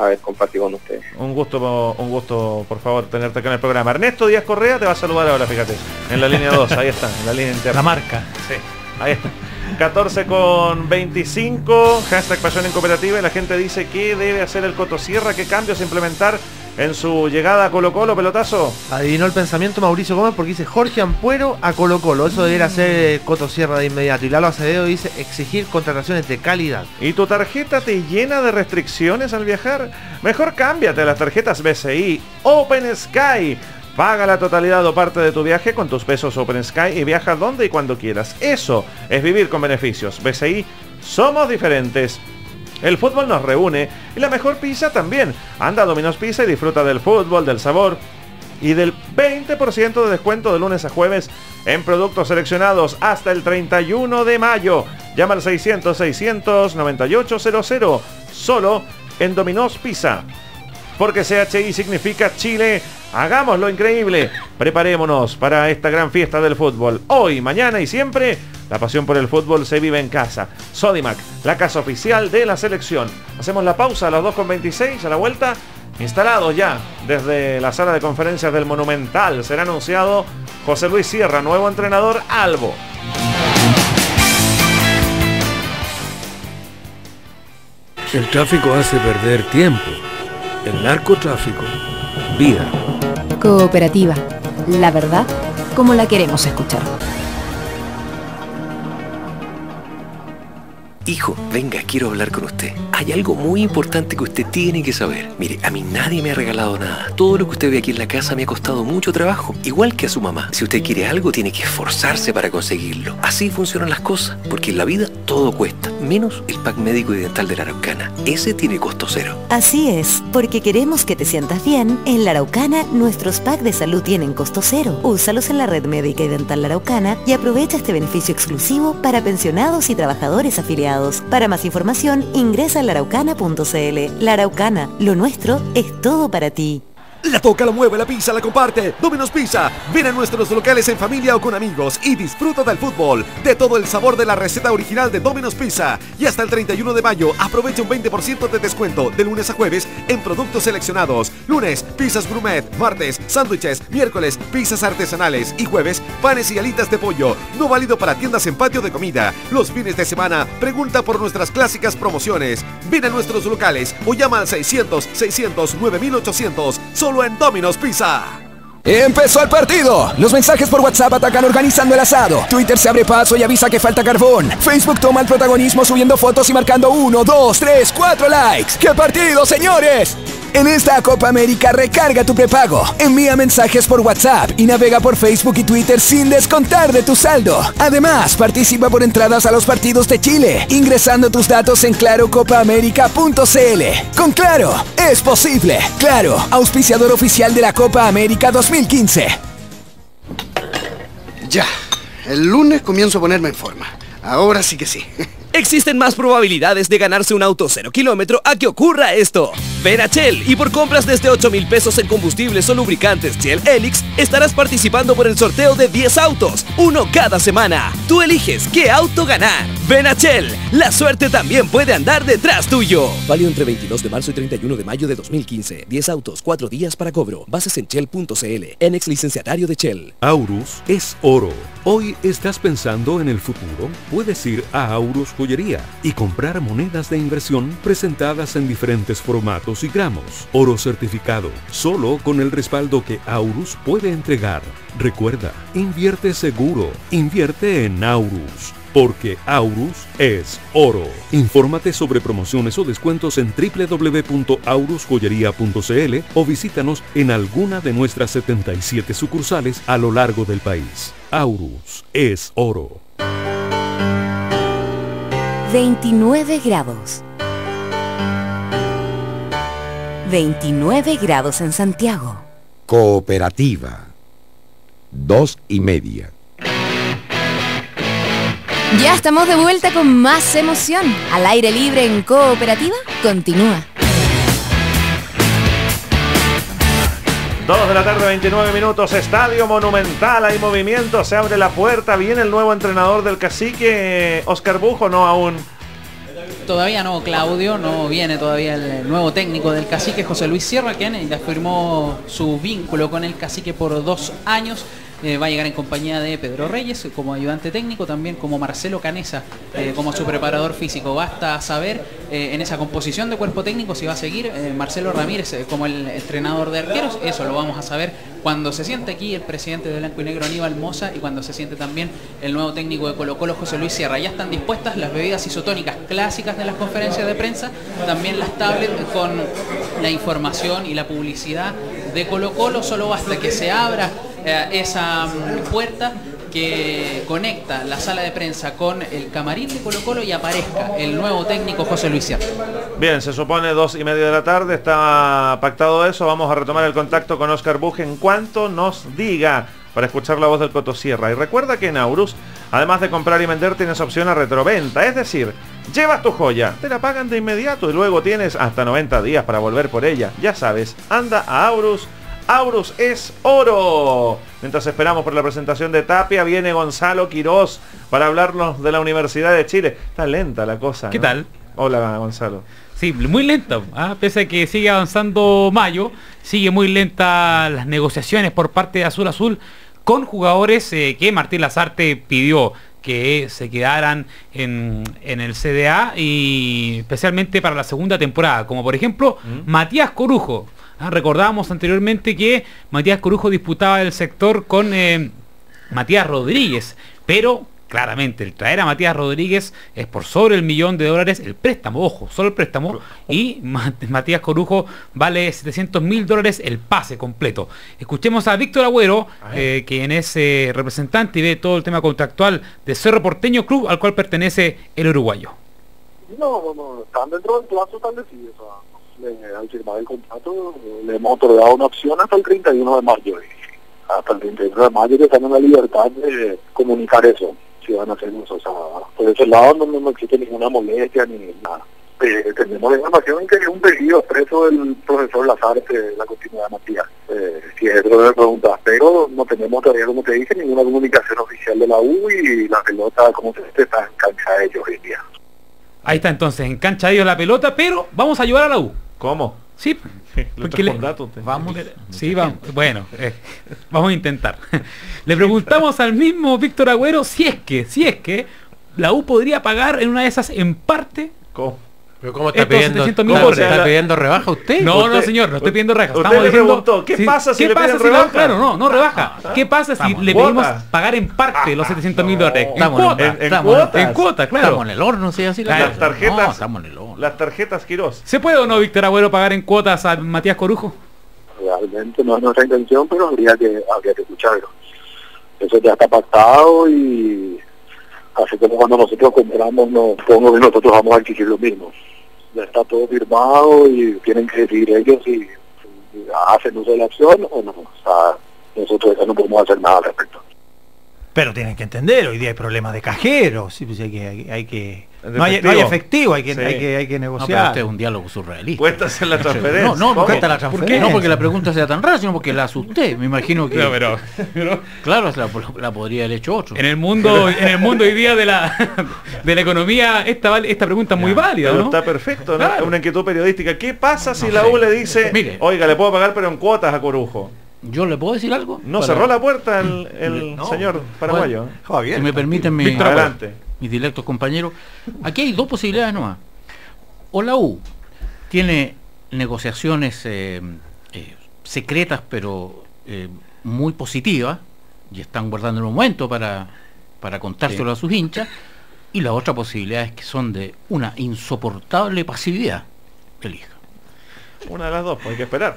haber compartido con ustedes. Un gusto, un gusto, por favor, tenerte acá en el programa. Ernesto Díaz Correa te va a saludar ahora, fíjate. En la línea 2, ahí está, en la línea interna. La marca. Sí, ahí está. 14 con 25, hashtag pasión en cooperativa y la gente dice qué debe hacer el Cotosierra, qué cambios implementar en su llegada a Colo Colo, pelotazo? Adivinó el pensamiento Mauricio Gómez porque dice Jorge Ampuero a Colo Colo. Eso debería ser Coto Sierra de inmediato. Y Lalo Acevedo dice exigir contrataciones de calidad. ¿Y tu tarjeta te llena de restricciones al viajar? Mejor cámbiate a las tarjetas BCI Open Sky. Paga la totalidad o parte de tu viaje con tus pesos Open Sky y viaja donde y cuando quieras. Eso es vivir con beneficios. BCI, somos diferentes. El fútbol nos reúne y la mejor pizza también. Anda a Domino's Pizza y disfruta del fútbol, del sabor y del 20% de descuento de lunes a jueves en productos seleccionados hasta el 31 de mayo. Llama al 600 600 9800 solo en Domino's Pizza. Porque CHI significa Chile. Hagámoslo increíble. Preparémonos para esta gran fiesta del fútbol. Hoy, mañana y siempre, la pasión por el fútbol se vive en casa. Sodimac, la casa oficial de la selección. Hacemos la pausa a las 2.26, a la vuelta. Instalados ya desde la sala de conferencias del Monumental. Será anunciado José Luis Sierra, nuevo entrenador Albo. El tráfico hace perder tiempo. El narcotráfico, vida. Cooperativa. La verdad, como la queremos escuchar. Hijo, venga, quiero hablar con usted. Hay algo muy importante que usted tiene que saber. Mire, a mí nadie me ha regalado nada. Todo lo que usted ve aquí en la casa me ha costado mucho trabajo, igual que a su mamá. Si usted quiere algo, tiene que esforzarse para conseguirlo. Así funcionan las cosas, porque en la vida todo cuesta, menos el pack médico y dental de la Araucana. Ese tiene costo cero. Así es, porque queremos que te sientas bien, en la Araucana nuestros packs de salud tienen costo cero. Úsalos en la red médica y dental La Araucana y aprovecha este beneficio exclusivo para pensionados y trabajadores afiliados. Para más información, ingresa a laraucana.cl. La Araucana, lo nuestro es todo para ti. La toca, la mueve, la pisa, la comparte. Domino's Pizza. Ven a nuestros locales en familia o con amigos y disfruta del fútbol. De todo el sabor de la receta original de Domino's Pizza. Y hasta el 31 de mayo aprovecha un 20% de descuento de lunes a jueves en productos seleccionados. Lunes, pizzas gourmet. Martes, sándwiches. Miércoles, pizzas artesanales. Y jueves, panes y alitas de pollo. No válido para tiendas en patio de comida. Los fines de semana, pregunta por nuestras clásicas promociones. Ven a nuestros locales o llama al 600 600 9800 solo en Domino's Pizza. Empezó el partido. Los mensajes por WhatsApp atacan organizando el asado. Twitter se abre paso y avisa que falta carbón. Facebook toma el protagonismo subiendo fotos y marcando 1, 2, 3, 4 likes. ¡Qué partido, señores! En esta Copa América recarga tu prepago, envía mensajes por WhatsApp y navega por Facebook y Twitter sin descontar de tu saldo. Además, participa por entradas a los partidos de Chile, ingresando tus datos en clarocopaamerica.cl. Con Claro, es posible. Claro, auspiciador oficial de la Copa América 2015. Ya, el lunes comienzo a ponerme en forma. Ahora sí que sí. Existen más probabilidades de ganarse un auto cero kilómetro a que ocurra esto. Ven a Shell y por compras desde 8 mil pesos en combustibles o lubricantes Shell Helix estarás participando por el sorteo de 10 autos, uno cada semana. Tú eliges qué auto ganar. Ven a Shell, la suerte también puede andar detrás tuyo. Válido entre 22 de marzo y 31 de mayo de 2015. 10 autos, 4 días para cobro. Bases en Shell.cl. En ex licenciatario de Shell. Aurus es oro. Hoy estás pensando en el futuro. Puedes ir a Aurus Joyería y comprar monedas de inversión presentadas en diferentes formatos y gramos. Oro certificado, solo con el respaldo que Aurus puede entregar. Recuerda, invierte seguro, invierte en Aurus. Porque Aurus es oro. Infórmate sobre promociones o descuentos en www.aurusjoyería.cl o visítanos en alguna de nuestras 77 sucursales a lo largo del país. Aurus es oro. 29 grados. 29 grados en Santiago. Cooperativa. Dos y media. Ya estamos de vuelta con más emoción. Al aire libre en Cooperativa continúa. 2 de la tarde, 29 minutos, Estadio Monumental, hay movimiento, se abre la puerta, viene el nuevo entrenador del cacique, Oscar Bujo, no aún. Todavía no, Claudio, no viene todavía el nuevo técnico del cacique, José Luis Sierra, quien firmó su vínculo con el cacique por dos años. Eh, va a llegar en compañía de Pedro Reyes como ayudante técnico, también como Marcelo Canesa eh, como su preparador físico. Basta saber eh, en esa composición de cuerpo técnico si va a seguir Marcelo Ramírez como el entrenador de arqueros. Eso lo vamos a saber cuando se siente aquí el presidente de Blanco y Negro Aníbal Moza y cuando se siente también el nuevo técnico de Colo Colo José Luis Sierra. Ya están dispuestas las bebidas isotónicas clásicas de las conferencias de prensa, también las tablets con la información y la publicidad de Colo Colo. Solo basta que se abra eh, esa mm, puerta que conecta la sala de prensa con el camarín de Colo Colo y aparezca el nuevo técnico José Luis Sierra. Bien, se supone dos y media de la tarde, está pactado eso. Vamos a retomar el contacto con Oscar Buge en cuanto nos diga para escuchar la voz del Coto Sierra. Y recuerda que en Aurus, además de comprar y vender, tienes opción a retroventa. Es decir, llevas tu joya, te la pagan de inmediato y luego tienes hasta 90 días para volver por ella. Ya sabes, anda a Aurus. Aurus es oro. Mientras esperamos por la presentación de Tapia, viene Gonzalo Quirós para hablarnos de la Universidad de Chile. Está lenta la cosa. ¿Qué ¿no? tal? Hola Gonzalo. Sí, muy lenta, ¿ah? pese a que sigue avanzando Mayo, sigue muy lenta las negociaciones por parte de Azul Azul con jugadores eh, que Martín Lazarte pidió que se quedaran en, en el CDA y especialmente para la segunda temporada, como por ejemplo Matías Corujo. Ah, Recordábamos anteriormente que Matías Corujo disputaba el sector con eh, Matías Rodríguez, pero claramente el traer a Matías Rodríguez es por sobre el millón de dólares el préstamo, ojo, solo el préstamo, y Ma- Matías Corujo vale 700 mil dólares el pase completo. Escuchemos a Víctor Agüero, eh, quien es eh, representante y ve todo el tema contractual de Cerro Porteño Club, al cual pertenece el uruguayo. No, no, no, están dentro del plazo establecido. O sea, le- al firmar el contrato eh, le hemos otorgado una opción hasta el 31 de mayo. Hasta el 31 de mayo que están en la libertad de comunicar eso, si van a hacer eso. O sea, por ese lado no, no, existe ninguna molestia ni nada. Eh, tenemos la información que es un pedido expreso del profesor Lazarte de la continuidad de Matías. Eh, si es eso me preguntas, pero no tenemos todavía, como te dije, ninguna comunicación oficial de la U y la pelota, como se dice, está en cancha de ellos hoy día. Ahí está entonces, en cancha ellos la pelota, pero vamos a ayudar a la U. ¿Cómo? Sí, porque le- Vamos. Sí, vamos. Bueno, eh, vamos a intentar. Le preguntamos al mismo Víctor Agüero si es que, si es que la U podría pagar en una de esas en parte. ¿Cómo? Pero ¿cómo está pidiendo- 700 cómo mil dólares. está pidiendo rebaja usted? No, no, Usted- señor, no estoy pidiendo rebaja. usted Estamos le diciendo, preguntó, ¿qué pasa si le piden la- rebaja? Ah, claro, no, no rebaja. ¿Qué pasa si le pedimos pagar en parte los 700 mil dólares? En Estamos en- cuotas. en- en Estamos en- cuotas. En cuotas, claro. Estamos en el horno, si así la Claro. Las tarjetas, No, estamos en el horno. las tarjetas Quirós. ¿Se puede o no, Víctor Agüero, pagar en cuotas a Matías Corujo? realmente no es nuestra intención, pero habría que, habría que escucharlo. Eso ya está pactado y así como cuando nosotros compramos, no pongo que nosotros vamos a exigir lo mismo. Ya está todo firmado y tienen que decidir ellos si, hacen uso de la opción o no. O sea, nosotros ya no podemos hacer nada al respecto. Pero tienen que entender, hoy día hay problemas de cajeros, hay que, hay que no, hay, no hay efectivo. hay que, Sí. hay que, hay que No, pero negociar. este es un diálogo surrealista. Cuesta hacer la transferencia. No, no, cuesta la ¿Por qué? transferencia. No porque la pregunta sea tan rara, sino porque la asusté. Me imagino que. No, pero- claro, la, la podría haber hecho otro. En el mundo, en el mundo hoy día de la de la economía, esta esta pregunta es muy válida, está perfecto, ¿no? Claro. Una inquietud periodística. ¿Qué pasa si No la. U le dice, Mire. oiga, le puedo pagar pero en cuotas a Corujo? ¿Yo le puedo decir algo? No Para- cerró la puerta el, el No. señor paraguayo. Bueno, si me permiten mi- Víctor, adelante. Mis directos compañeros, aquí hay dos posibilidades nomás. O la U tiene negociaciones eh, eh, secretas pero eh, muy positivas y están guardando el momento para, para contárselo a sus hinchas. Y la otra posibilidad es que son de una insoportable pasividad. Elija. Una de las dos, pues hay que esperar.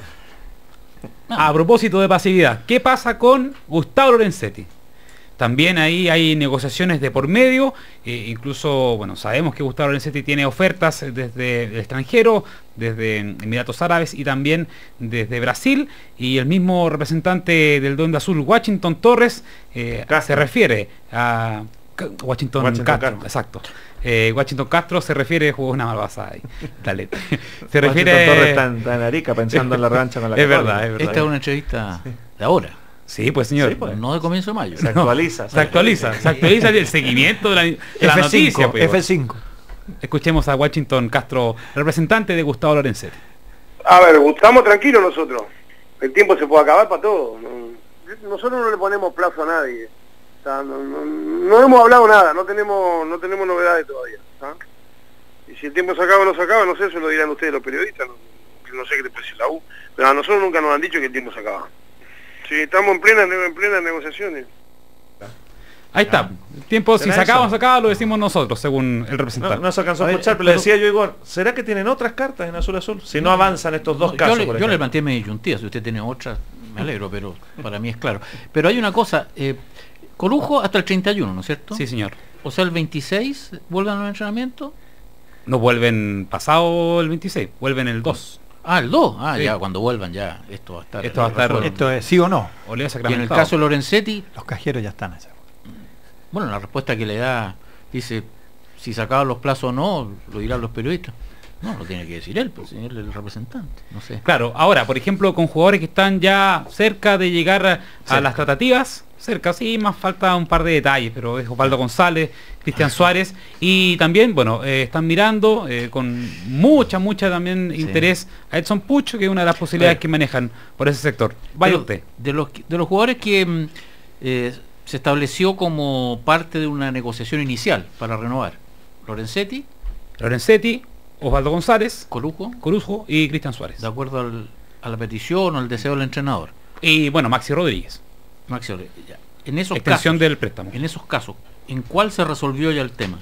A propósito de pasividad, ¿qué pasa con Gustavo Lorenzetti? También ahí hay negociaciones de por medio, eh, incluso, bueno, sabemos que Gustavo Lorenzetti tiene ofertas desde el extranjero, desde Emiratos Árabes y también desde Brasil, y el mismo representante del Don de Azul, Washington Torres, eh, se refiere a Washington, Washington Castro, Castro. exacto. Eh, Washington Castro se refiere, jugó una malvasada ahí. Dale. Se Washington refiere... Torres está en- está en Arica pensando en la revancha con la Es verdad, es verdad. Esta es una entrevista de ahora. Sí, pues señor. Sí, pues, no de comienzo de mayo. Se actualiza. Se actualiza, se actualiza el seguimiento de la, de la F5, noticia. pues. F5. Escuchemos a Washington Castro, representante de Gustavo Lorenzetti. A ver, estamos tranquilos nosotros. El tiempo se puede acabar para todo. No, nosotros no le ponemos plazo a nadie. O sea, no, no- no hemos hablado nada, no tenemos no tenemos novedades todavía. ¿ah? Y si el tiempo se acaba o no se acaba, no sé, eso lo dirán ustedes los periodistas, no, no sé qué puede decir la U. Pero a nosotros nunca nos han dicho que el tiempo se acaba. Sí, estamos en plena, en plenas negociaciones. Ahí está. El tiempo, si se acaba, lo decimos nosotros, según el representante. No, no se alcanzó a, escuchar, pero le decía yo, Igor, ¿será que tienen otras cartas en azul azul? Si no avanzan estos dos No, casos, yo, le, por yo le planteé mi disyuntiva, si usted tiene otra, me alegro, pero para mí es claro. Pero hay una cosa, eh, Corujo hasta el 31, ¿no es cierto? Sí, señor. O sea, el 26 vuelven al entrenamiento. No vuelven pasado el 26, vuelven el 2. Ah, el 2. Ah, Sí. ya, cuando vuelvan ya, esto va a estar. Esto va a estar-. Esto es sí o no. Y en el caso de Lorenzetti, Los cajeros ya están allá. bueno, la respuesta que le da, dice, si se acaban los plazos o no, lo dirán los periodistas. No, lo tiene que decir él, pues, él es el representante, no sé. Claro, ahora, por ejemplo, con jugadores que están ya cerca de llegar a, Cerca. las tratativas, cerca, sí, más falta un par de detalles, pero es Osvaldo González, Cristian Suárez, y también, bueno, eh, están mirando eh, con mucha, mucha también interés a Edson Pucho, que es una de las posibilidades que manejan por ese sector. Vaya usted. De los, de los jugadores que mm, eh, se estableció como parte de una negociación inicial para renovar, Lorenzetti, Lorenzetti, Osvaldo González, Corujo, Corujo y Cristian Suárez. de acuerdo al- a la petición o al deseo del entrenador. Y bueno, Maxi Rodríguez. Maxi ya. En esos Extensión casos, del préstamo. En esos casos, ¿en cuál se resolvió ya el tema?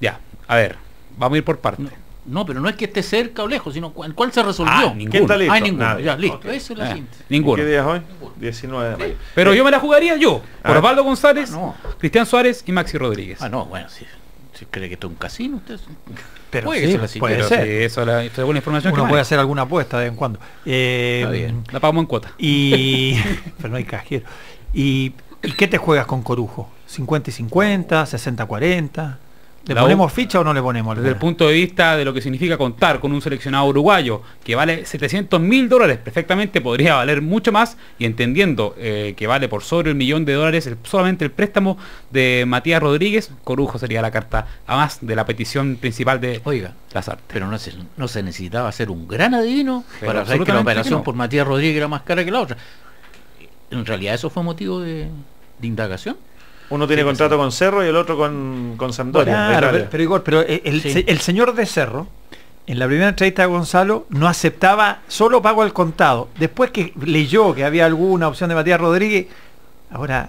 Ya, a ver, vamos a ir por partes. No, pero no es que esté cerca o lejos, sino en cuál se resolvió. Ah, ninguno. ¿Quién está listo? Ah, ninguno. Ya, listo. Ok. Esa es la Ah, síntesis. ninguno. ¿Qué día es hoy? 19 de mayo. Pero yo me la jugaría yo, por Ah. Osvaldo González, no. Cristian Suárez y Maxi Rodríguez. Ah, no, bueno, si, si cree que esto es un casino, usted. Pero puede sí, que sea así. puede Pero ser. sí, eso es la, según la información que Uno puede manejo. hacer alguna apuesta de vez en cuando. Eh, Está bien, la pagamos en cuota. Y. pero no hay cajero. ¿Y, ¿Y qué te juegas con Corujo? ¿50 y 50? ¿60-40? ¿Le La U- ponemos ficha o no le ponemos Desde el punto de vista de lo que significa contar con un seleccionado uruguayo que vale 700 mil dólares, perfectamente podría valer mucho más y entendiendo eh, que vale por sobre el millón de dólares el- solamente el préstamo de Matías Rodríguez, Corujo sería la carta, además de la petición principal de Oiga, Lazarte. pero no se, no se necesitaba hacer un gran adivino Pero para saber que la operación que no. por Matías Rodríguez era más cara que la otra. En realidad eso fue motivo de, de indagación. Uno tiene Sí, contrato con Cerro y el otro con, con Sampdoria. Claro, pero, pero Igor, pero el, el Sí. se- el señor de Cerro, en la primera entrevista de Gonzalo, no aceptaba solo pago al contado. Después que leyó que había alguna opción de Matías Rodríguez, ahora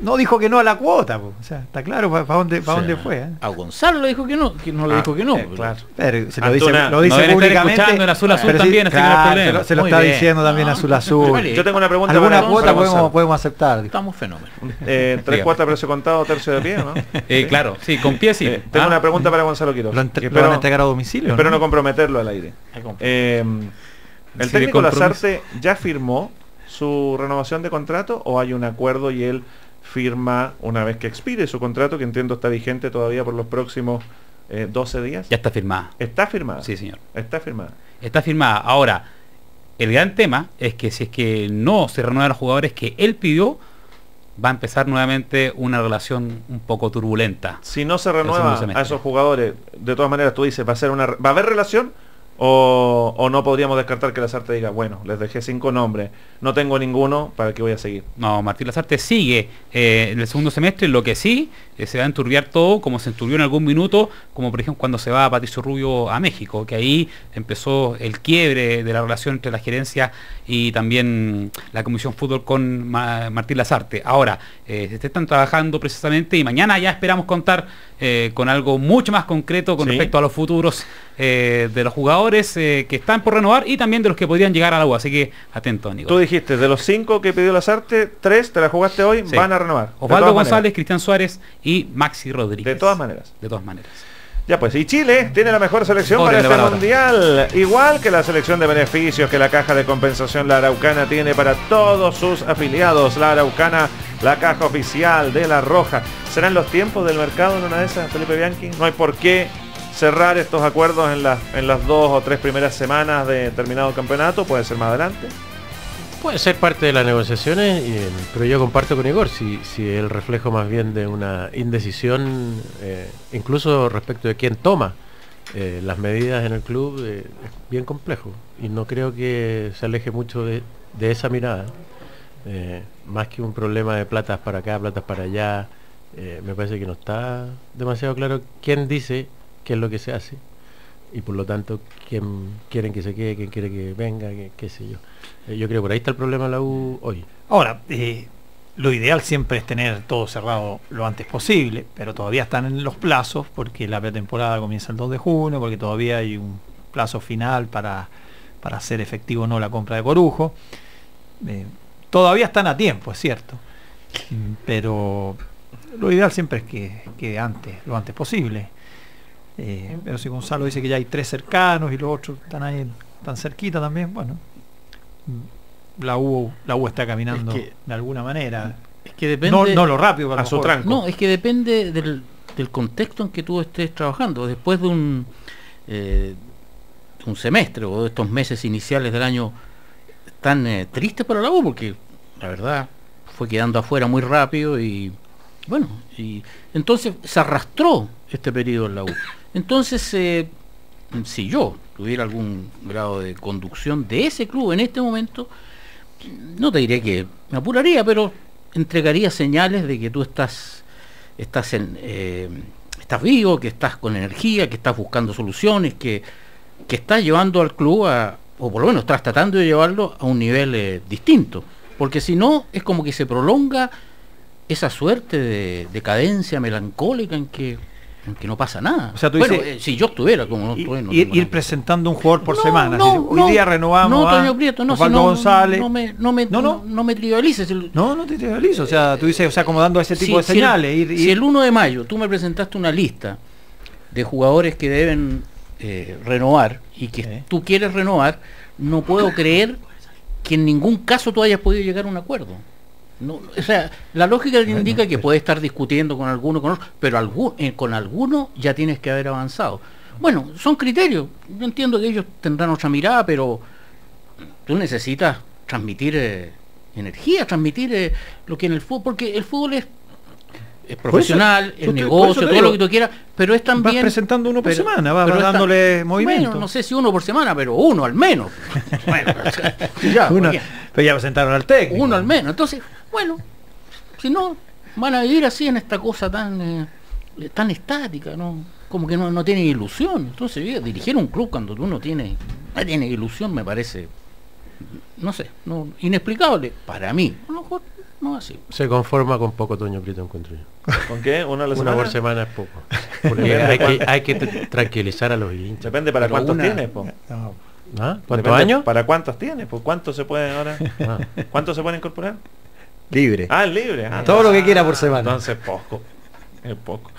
no dijo que no a la cuota. po. O sea, está claro para dónde, pa' O sea, dónde fue. ¿eh? A Gonzalo le dijo que no, que no le Ah, dijo que no. eh, claro. Pero se lo Antuna, dice, lo dice no deben estar públicamente. en Azul Azul sí, no claro, se lo, Muy está bien. diciendo también Ah, Azul Azul. vale. Yo tengo una pregunta Alguna para, cuota para podemos, aceptar. dijo. Estamos fenómenos. Eh, tres cuartas precio contado, tercio de pie, ¿no? Eh, claro, sí, con pie sí. Eh, tengo Ah, una pregunta para Gonzalo Quiroz. Lo, entre- lo Espero- van a entregar a domicilio. Espero no ¿no? comprometerlo al aire. Eh, ¿El técnico. Lazarte ya firmó su renovación de contrato o hay un acuerdo y él firma una vez que expire su contrato, que entiendo está vigente todavía por los próximos eh, 12 días? Ya está firmada. Está firmada. Sí, señor. Está firmada. Está firmada. Ahora, el gran tema es que si es que no se renuevan los jugadores que él pidió, va a empezar nuevamente una relación un poco turbulenta. Si no se renueva a esos jugadores, de todas maneras tú dices, ¿va a, ser una, ¿va a haber relación? O, no podríamos descartar que Lazarte diga, bueno, les dejé cinco nombres, no tengo ninguno, ¿para qué voy a seguir? No, Martín Lazarte sigue eh, en el segundo semestre, lo que sí eh, se va a enturbiar todo, como se enturbió en algún minuto, como por ejemplo cuando se va Patricio Rubio a México, que ahí empezó el quiebre de la relación entre la gerencia y también la Comisión Fútbol con Ma- Martín Lazarte. Ahora, eh, se están trabajando precisamente y mañana ya esperamos contar eh, con algo mucho más concreto con Sí. respecto a los futuros de los jugadores que están por renovar y también de los que podrían llegar a la U. Así que atento, Nico. Tú dijiste, de los cinco que pidió Lazarte, tres te la jugaste hoy, Sí. van a renovar. Osvaldo González, maneras. Cristian Suárez y Maxi Rodríguez. De todas maneras. De todas maneras. Ya pues, y Chile tiene la mejor selección Órale, para este mundial, igual que la selección de beneficios que la caja de compensación La Araucana tiene para todos sus afiliados. La Araucana, la caja oficial de La Roja. ¿Serán los tiempos del mercado en una de esas, Felipe Bianchi? No hay por qué cerrar estos acuerdos en las, en las dos o tres primeras semanas de terminado el campeonato, puede ser más adelante. Puede ser parte de las negociaciones, eh, pero yo comparto con Igor, si, si el reflejo más bien de una indecisión, eh, incluso respecto de quién toma eh, las medidas en el club, es bien complejo. Y no creo que se aleje mucho de, de esa mirada. Más que un problema de platas para acá, platas para allá, me parece que no está demasiado claro quién dice qué es lo que se hace y por lo tanto quién quieren que se quede, quién quiere que venga, qué, sé yo. Eh, yo creo por ahí está el problema de la U hoy. Ahora, eh, lo ideal siempre es tener todo cerrado lo antes posible, pero todavía están en los plazos porque la pretemporada comienza el 2 de junio, porque todavía hay un plazo final para, para hacer efectivo o no la compra de Corujo. Eh, todavía están a tiempo, es cierto, pero lo ideal siempre es que, que antes, lo antes posible. Eh, pero si Gonzalo dice que ya hay tres cercanos y los otros están ahí tan cerquita también, bueno, la U, la U está caminando Es que- de alguna manera. Es que depende no, no lo rápido, pero a lo su mejor. tranco. No, es que depende del, del contexto en que tú estés trabajando. Después de un eh, un semestre o de estos meses iniciales del año tan eh, tristes para la U, porque la verdad fue quedando afuera muy rápido y bueno, y entonces se arrastró este periodo en la U. Entonces, eh, si yo tuviera algún grado de conducción de ese club en este momento, no te diré que me apuraría, pero entregaría señales de que tú estás, estás, en, eh, estás vivo, que estás con energía, que estás buscando soluciones, que, que estás llevando al club a, o por lo menos estás tratando de llevarlo a un nivel eh, distinto. Porque si no, es como que se prolonga esa suerte de decadencia melancólica en que, en que no pasa nada. O sea, tú Bueno, dices- eh, si yo estuviera como no estuve, no ir, ir presentando un jugador por semana. no, hoy día renovamos no, a Toño Prieto, no, si Osvaldo no, González. no me, no me, No, no. me trivialices. No, no te trivializo. O sea, tú dices, o sea, como dando ese tipo Si- de si el- señales. ir- si ir- el 1 de mayo tú me presentaste una lista de jugadores que deben eh, renovar y que tú quieres renovar, no puedo creer que en ningún caso tú hayas podido llegar a un acuerdo. No, o sea, la lógica te indica que puedes estar discutiendo con alguno, con otro, pero algún- eh, con alguno ya tienes que haber avanzado. Bueno, son criterios. Yo entiendo que ellos tendrán otra mirada, pero tú necesitas transmitir eh, energía, transmitir eh, lo que en el fútbol, porque el fútbol es, es profesional, eso negocio, te todo digo, lo que tú quieras, pero es también... vas presentando uno por pero- semana, vas, vas dándole movimiento. Bueno, no sé si uno por semana, pero uno al menos. bueno, ya, Uno- pero ya presentaron al técnico. uno al menos. Entonces, bueno, si no, van a vivir así en esta cosa tan eh, tan estática, ¿no? Como que no, no tienen ilusión. Entonces, dirigir un club cuando tú no tienes, no tienes ilusión me parece, no sé, no, inexplicable para mí. A lo mejor no así. Se conforma con poco Toño Prieto, encuentro yo. ¿Con qué? ¿Una a la Una semana? por semana es poco. Porque hay, que, hay tranquilizar a los hinchas. Depende para Pero cuántos una- tienes, po. ¿Ah? ¿Cuántos años? ¿Para cuántos tienes? Pues ¿cuántos se pueden ahora? Ah. ¿Cuántos se pueden incorporar? Libre. Ah, libre. ah, Todo lo que quiera por semana. Entonces poco. Es poco.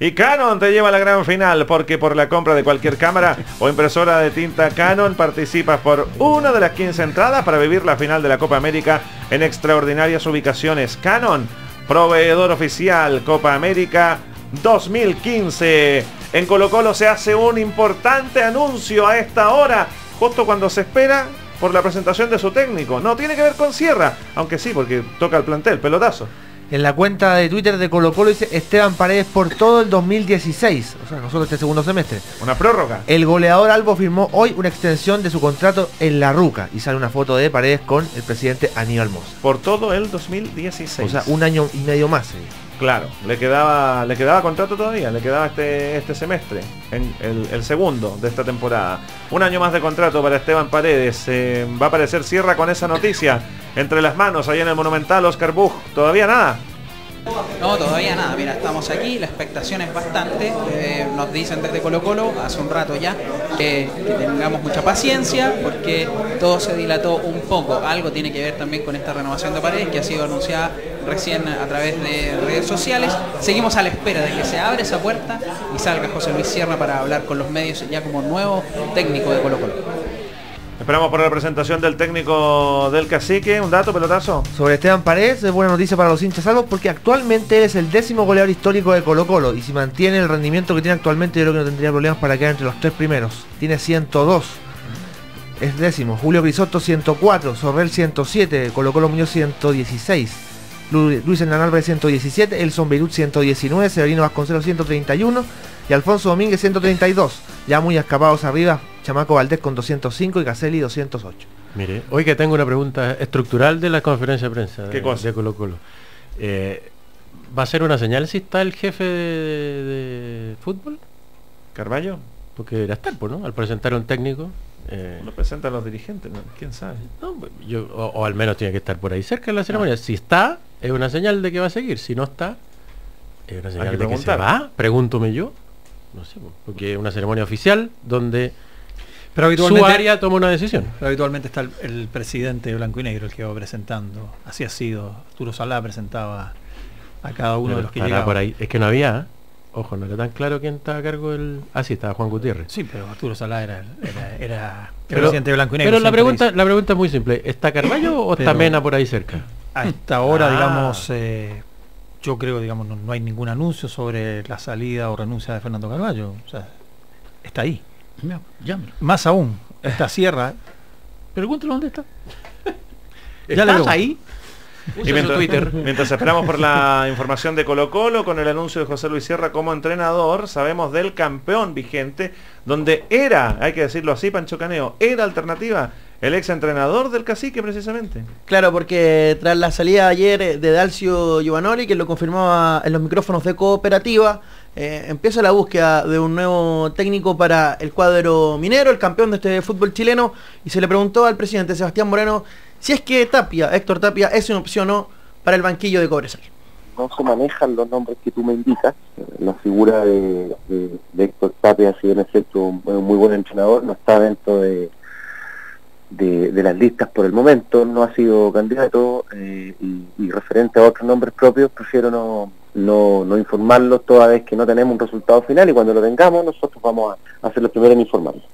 Y Canon te lleva a la gran final porque por la compra de cualquier cámara o impresora de tinta Canon participas por una de las 15 entradas para vivir la final de la Copa América en extraordinarias ubicaciones. Canon, proveedor oficial Copa América 2015. En Colo Colo se hace un importante anuncio a esta hora, justo cuando se espera por la presentación de su técnico. No tiene que ver con Sierra, aunque sí, porque toca el plantel, pelotazo. En la cuenta de Twitter de Colo Colo dice Esteban Paredes por todo el 2016, o sea, nosotros este segundo semestre. Una prórroga. El goleador Albo firmó hoy una extensión de su contrato en La Ruca y sale una foto de Paredes con el presidente Aníbal Moss. Por todo el 2016. O sea, un año y medio más. eh. Claro, le quedaba, le quedaba contrato todavía, le quedaba este, este semestre, en el, segundo de esta temporada. Un año más de contrato para Esteban Paredes. Eh, va a aparecer Sierra con esa noticia entre las manos, ahí en el Monumental, Oscar Buch. Todavía nada. No, todavía nada. Mira, estamos aquí, la expectación es bastante. eh, nos dicen desde Colo Colo, hace un rato ya, que, que tengamos mucha paciencia porque todo se dilató un poco. Algo tiene que ver también con esta renovación de paredes que ha sido anunciada recién a través de redes sociales. Seguimos a la espera de que se abra esa puerta y salga José Luis Sierra para hablar con los medios ya como nuevo técnico de Colo Colo. Esperamos por la presentación del técnico del cacique. Un dato, pelotazo. Sobre Esteban Paredes es buena noticia para los hinchas salvos porque actualmente es el décimo goleador histórico de Colo Colo y si mantiene el rendimiento que tiene actualmente yo creo que no tendría problemas para quedar entre los tres primeros. Tiene 102. Es décimo. Julio Grisotto 104, Sorrel 107, Colo Colo Muñoz 116, Lu- Luis Hernán Álvarez 117, Elson Beirut 119, Severino Vasconcelos 131 y Alfonso Domínguez 132. Ya muy escapados arriba, Chamaco Valdés con 205 y Caselli 208. Mire, hoy que tengo una pregunta estructural de la conferencia de prensa de, ¿Qué cosa? de Colo Colo. Eh, ¿Va a ser una señal si está el jefe de, de fútbol? ¿Carballo? Porque debería estar, pues, ¿no? Al presentar a un técnico. eh, Lo presentan los dirigentes, ¿no? ¿quién sabe? no, yo- o, o al menos tiene que estar por ahí cerca de la ceremonia. Si está, es una señal de que va a seguir. Si no está, es una señal que de que se va. Pregúntome yo. No sé, porque es una ceremonia oficial donde Pero habitualmente, su área toma una decisión. pero habitualmente está el, el presidente blanco y negro el que va presentando. Así ha sido. Arturo Salá presentaba a cada uno de los que llegaban. por ahí. Es que no había, ¿eh? ojo, no era tan claro quién estaba a cargo del. Ah, sí, estaba Juan Gutiérrez. Sí, pero Arturo Salá era, era, era el presidente de blanco y negro. pero la pregunta, dice. la pregunta es muy simple. ¿Está Carballo o está Mena por ahí cerca? A esta hora, Ah. digamos, eh, yo creo, digamos, no, no hay ningún anuncio sobre la salida o renuncia de Fernando Carballo. O sea, está ahí. Llámelo. Más aún, esta sierra. Pregúntale dónde está. Ya le ¿Estás pregunto. ahí? Y mientras, Twitter. mientras esperamos por la información de Colo Colo, con el anuncio de José Luis Sierra como entrenador, sabemos del campeón vigente, donde era, hay que decirlo así, Pancho Caneo, era alternativa el ex entrenador del cacique precisamente. Claro, porque tras la salida ayer eh, de Dalcio Giovanoli, que lo confirmaba en los micrófonos de cooperativa, eh, empieza la búsqueda de un nuevo técnico para el cuadro minero, el campeón de este fútbol chileno, y se le preguntó al presidente Sebastián Moreno si es que Tapia, Héctor Tapia, es una opción o no para el banquillo de Cobresal. no se manejan los nombres que tú me indicas. La figura de, de, de Héctor Tapia, si bien es cierto, un, un muy buen entrenador, no está dentro de, de, de las listas por el momento, no ha sido candidato eh, y, y referente a otros nombres propios, prefiero no, no, no informarlos toda vez que no tenemos un resultado final y cuando lo tengamos nosotros vamos a, a ser los primeros en informarlos.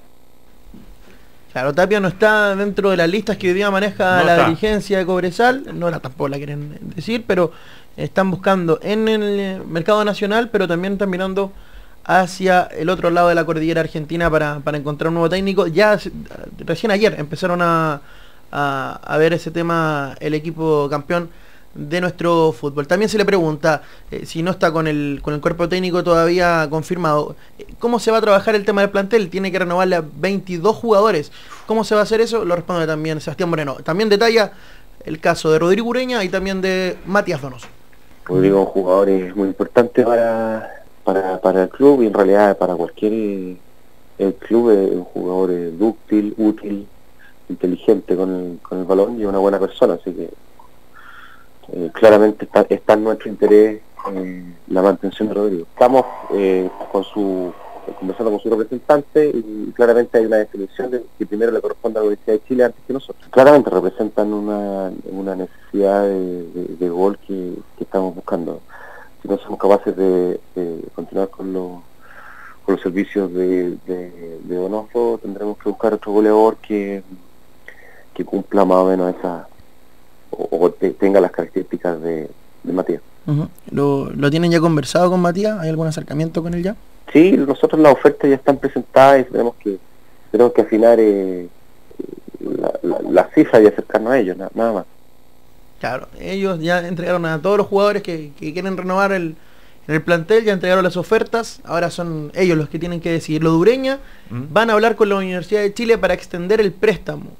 Claro, Tapia no está dentro de las listas que hoy día maneja No la está. dirigencia de Cobresal, no la tampoco la quieren decir, pero están buscando en el mercado nacional, pero también están mirando hacia el otro lado de la cordillera argentina para, para encontrar un nuevo técnico. Ya recién ayer empezaron a, a- a ver ese tema el equipo campeón de nuestro fútbol. También se le pregunta eh, si no está con el, con el cuerpo técnico todavía confirmado, eh, ¿cómo se va a trabajar el tema del plantel? Tiene que renovarle a 22 jugadores. ¿Cómo se va a hacer eso? Lo responde también Sebastián Moreno. También detalla el caso de Rodrigo Ureña y también de Matías Donoso. Rodrigo es un jugador muy importante para, para, para el club y en realidad para cualquier el club es un jugador dúctil, útil, inteligente con el, con el balón y una buena persona, así que eh, claramente está, está en nuestro interés eh, la mantención de Rodrigo. Estamos eh, con su conversando con su representante y claramente hay una definición de que primero le corresponde a la Universidad de Chile antes que nosotros. Claramente representan una, una necesidad de, de- de gol que, que estamos buscando. Si no somos capaces de, de continuar con los con los servicios de, de, de Donoso, tendremos que buscar otro goleador que, que cumpla más o menos esa o, o te- tenga las características de, de Matías. ¿Lo, ¿Lo tienen ya conversado con Matías? ¿Hay algún acercamiento con él ya? Sí, nosotros las ofertas ya están presentadas y tenemos que tenemos que afinar eh, la, la, la cifra y acercarnos a ellos, na- nada más. Claro, ellos ya entregaron a todos los jugadores que, que quieren renovar el, el plantel, ya entregaron las ofertas, ahora son ellos los que tienen que decidir. Lo de Ureña van a hablar con la Universidad de Chile para extender el préstamo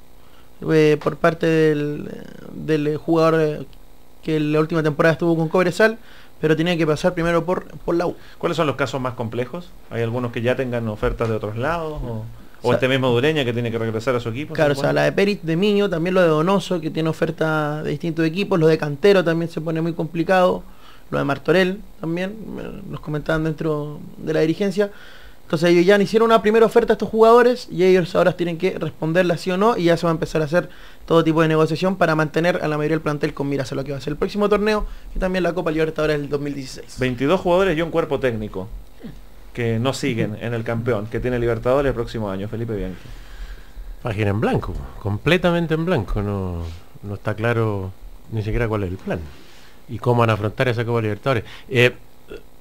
eh, por parte del, del jugador eh, que la última temporada estuvo con Cobresal, pero tenía que pasar primero por, por la U. ¿Cuáles son los casos más complejos? ¿Hay algunos que ya tengan ofertas de otros lados? ¿O, o este mismo Dureña que tiene que regresar a su equipo? Claro, o ¿se sea, la de Perit, de Miño, también lo de Donoso, que tiene oferta de distintos equipos, lo de Cantero también se pone muy complicado, lo de Martorell también, nos comentaban dentro de la dirigencia. Entonces ellos ya hicieron una primera oferta a estos jugadores y ellos ahora tienen que responderla sí o no y ya se va a empezar a hacer todo tipo de negociación para mantener a la mayoría del plantel con miras a lo que va a ser el próximo torneo y también la Copa Libertadores del 2016. 22 jugadores y un cuerpo técnico que no siguen en el campeón, que tiene Libertadores el próximo año, Felipe Bianchi. Página en blanco, completamente en blanco. No, no está claro ni siquiera cuál es el plan y cómo van a afrontar esa Copa Libertadores. Eh,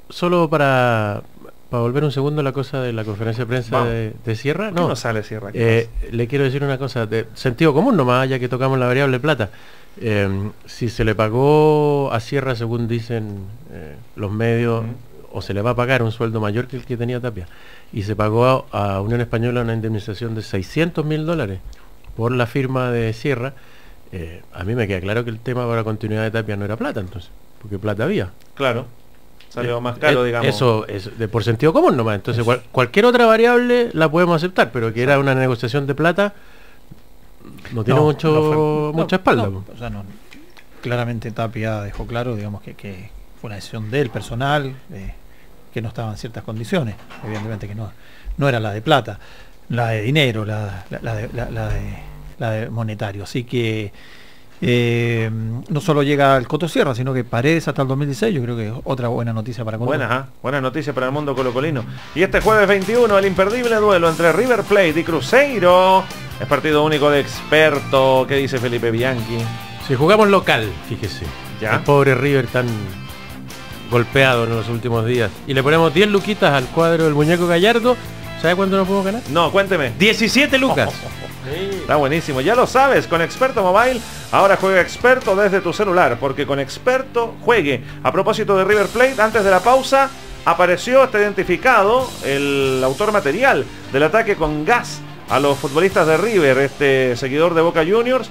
solo para, para volver un segundo a la cosa de la conferencia de prensa de, de Sierra. ¿Por qué no sale Sierra? ¿Qué Eh, le quiero decir una cosa, de sentido común nomás, ya que tocamos la variable plata. Eh, si se le pagó a Sierra, según dicen eh, los medios, o se le va a pagar un sueldo mayor que el que tenía Tapia, y se pagó a, a Unión Española una indemnización de 600 mil dólares por la firma de Sierra, eh, a mí me queda claro que el tema para la continuidad de Tapia no era plata entonces, porque plata había. Claro. Salió Eh, más caro, eh, digamos. Eso es de por sentido común nomás. Entonces cual- cualquier otra variable la podemos aceptar, pero que era una negociación de plata no tiene No, mucho no fue- mucha no, espalda. o sea, no, claramente Tapia dejó claro, digamos, que, que fue una decisión del personal, eh, que no estaba en ciertas condiciones, evidentemente que no, no era la de plata, la de dinero, la, la- la de, la- la de- la de monetario. Así que eh, no solo llega el Coto Sierra, sino que Paredes hasta el 2016, yo creo que es otra buena noticia para Colo. Buena, ¿ah? buena noticia para el mundo colocolino. Y este jueves 21, el imperdible duelo entre River Plate y Cruzeiro. Es partido único de experto. ¿Qué dice Felipe Bianchi? Si jugamos local, fíjese. Ya. El pobre River tan golpeado en los últimos días. Y le ponemos 10 luquitas al cuadro del muñeco Gallardo. ¿Sabe cuánto nos podemos ganar? No, cuénteme. 17 lucas. Está buenísimo, ya lo sabes, con Experto Mobile, ahora juega Experto desde tu celular, porque con Experto juegue. A propósito de River Plate, antes de la pausa, apareció, está identificado el autor material del ataque con gas a los futbolistas de River, este seguidor de Boca Juniors,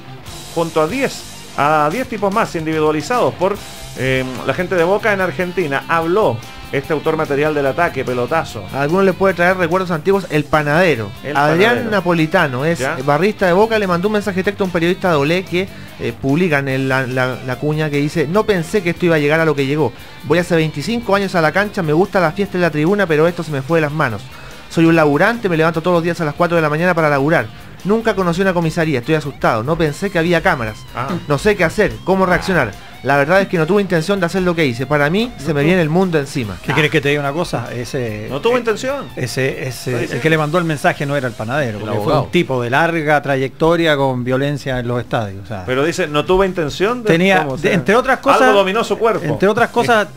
junto a 10, a 10 tipos más individualizados por eh, la gente de Boca en Argentina. Habló este autor material del ataque, pelotazo. A algunos le puede traer recuerdos antiguos el panadero. El Adrián panadero. Napolitano es ¿Ya? barrista de Boca, le mandó un mensaje texto a un periodista de Olé que eh, publican en la, la- la cuña que dice, no pensé que esto iba a llegar a lo que llegó. Voy hace 25 años a la cancha, me gusta la fiesta en la tribuna, pero esto se me fue de las manos. Soy un laburante, me levanto todos los días a las 4 de la mañana para laburar. Nunca conocí una comisaría, estoy asustado, no pensé que había cámaras. Ah. No sé qué hacer, cómo reaccionar. La verdad es que no tuve intención de hacer lo que hice. Para mí se me viene el mundo encima. ¿Qué quieres que te diga una cosa? Ese, No tuvo intención. Ese, ese- el que le mandó el mensaje no era el panadero, porque fue un tipo de larga trayectoria con violencia en los estadios. o sea, Pero dice, no tuve intención de... tenía, entre otras cosas, Algo dominó su cuerpo. entre otras cosas,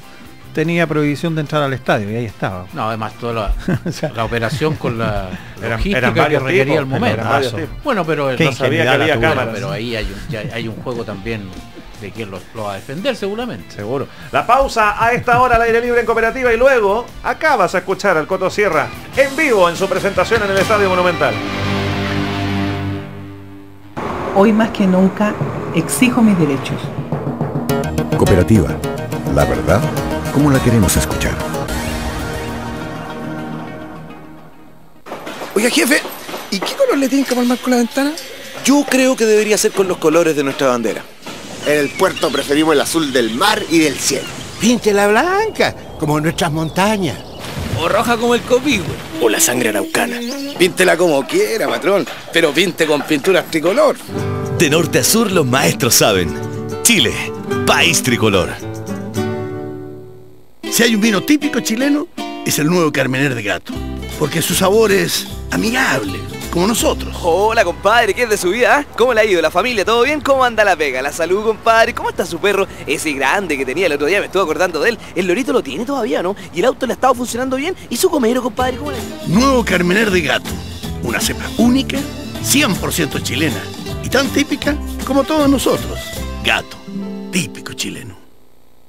tenía prohibición de entrar al estadio y ahí estaba. No, además toda la, la operación con la logística eran que requería tipos, el momento. eran varios tipos. Bueno, pero no sabía que había la tuvieron. cámara, pero ahí hay un, ya hay un juego también de quién lo, lo va a defender seguramente. Seguro. La pausa a esta hora al aire libre en cooperativa y luego acá vas a escuchar al Coto Sierra en vivo en su presentación en el Estadio Monumental. Hoy más que nunca exijo mis derechos. Cooperativa. La verdad, como la queremos escuchar. Oiga, jefe, ¿y qué color le tienen que palmar con la ventana? Yo creo que debería ser con los colores de nuestra bandera. En el puerto preferimos el azul del mar y del cielo. Píntela blanca, como nuestras montañas. O roja como el copihue. O la sangre araucana. Píntela como quiera, patrón, pero pinte con pinturas tricolor. De norte a sur los maestros saben. Chile, país tricolor. Si hay un vino típico chileno, es el nuevo Carmener de Gato. Porque su sabor es amigable, como nosotros. Hola, compadre, ¿qué es de su vida? ah? ¿Cómo le ha ido? ¿La familia? ¿Todo bien? ¿Cómo anda la pega? ¿La salud, compadre? ¿Cómo está su perro? Ese grande que tenía el otro día, me estuve acordando de él. El lorito lo tiene todavía, ¿no? Y el auto le ha estado funcionando bien. ¿Y su comero, compadre? ¿Cómo le Nuevo Carmener de Gato. Una cepa única, 100% chilena. Y tan típica como todos nosotros. Gato, típico chileno.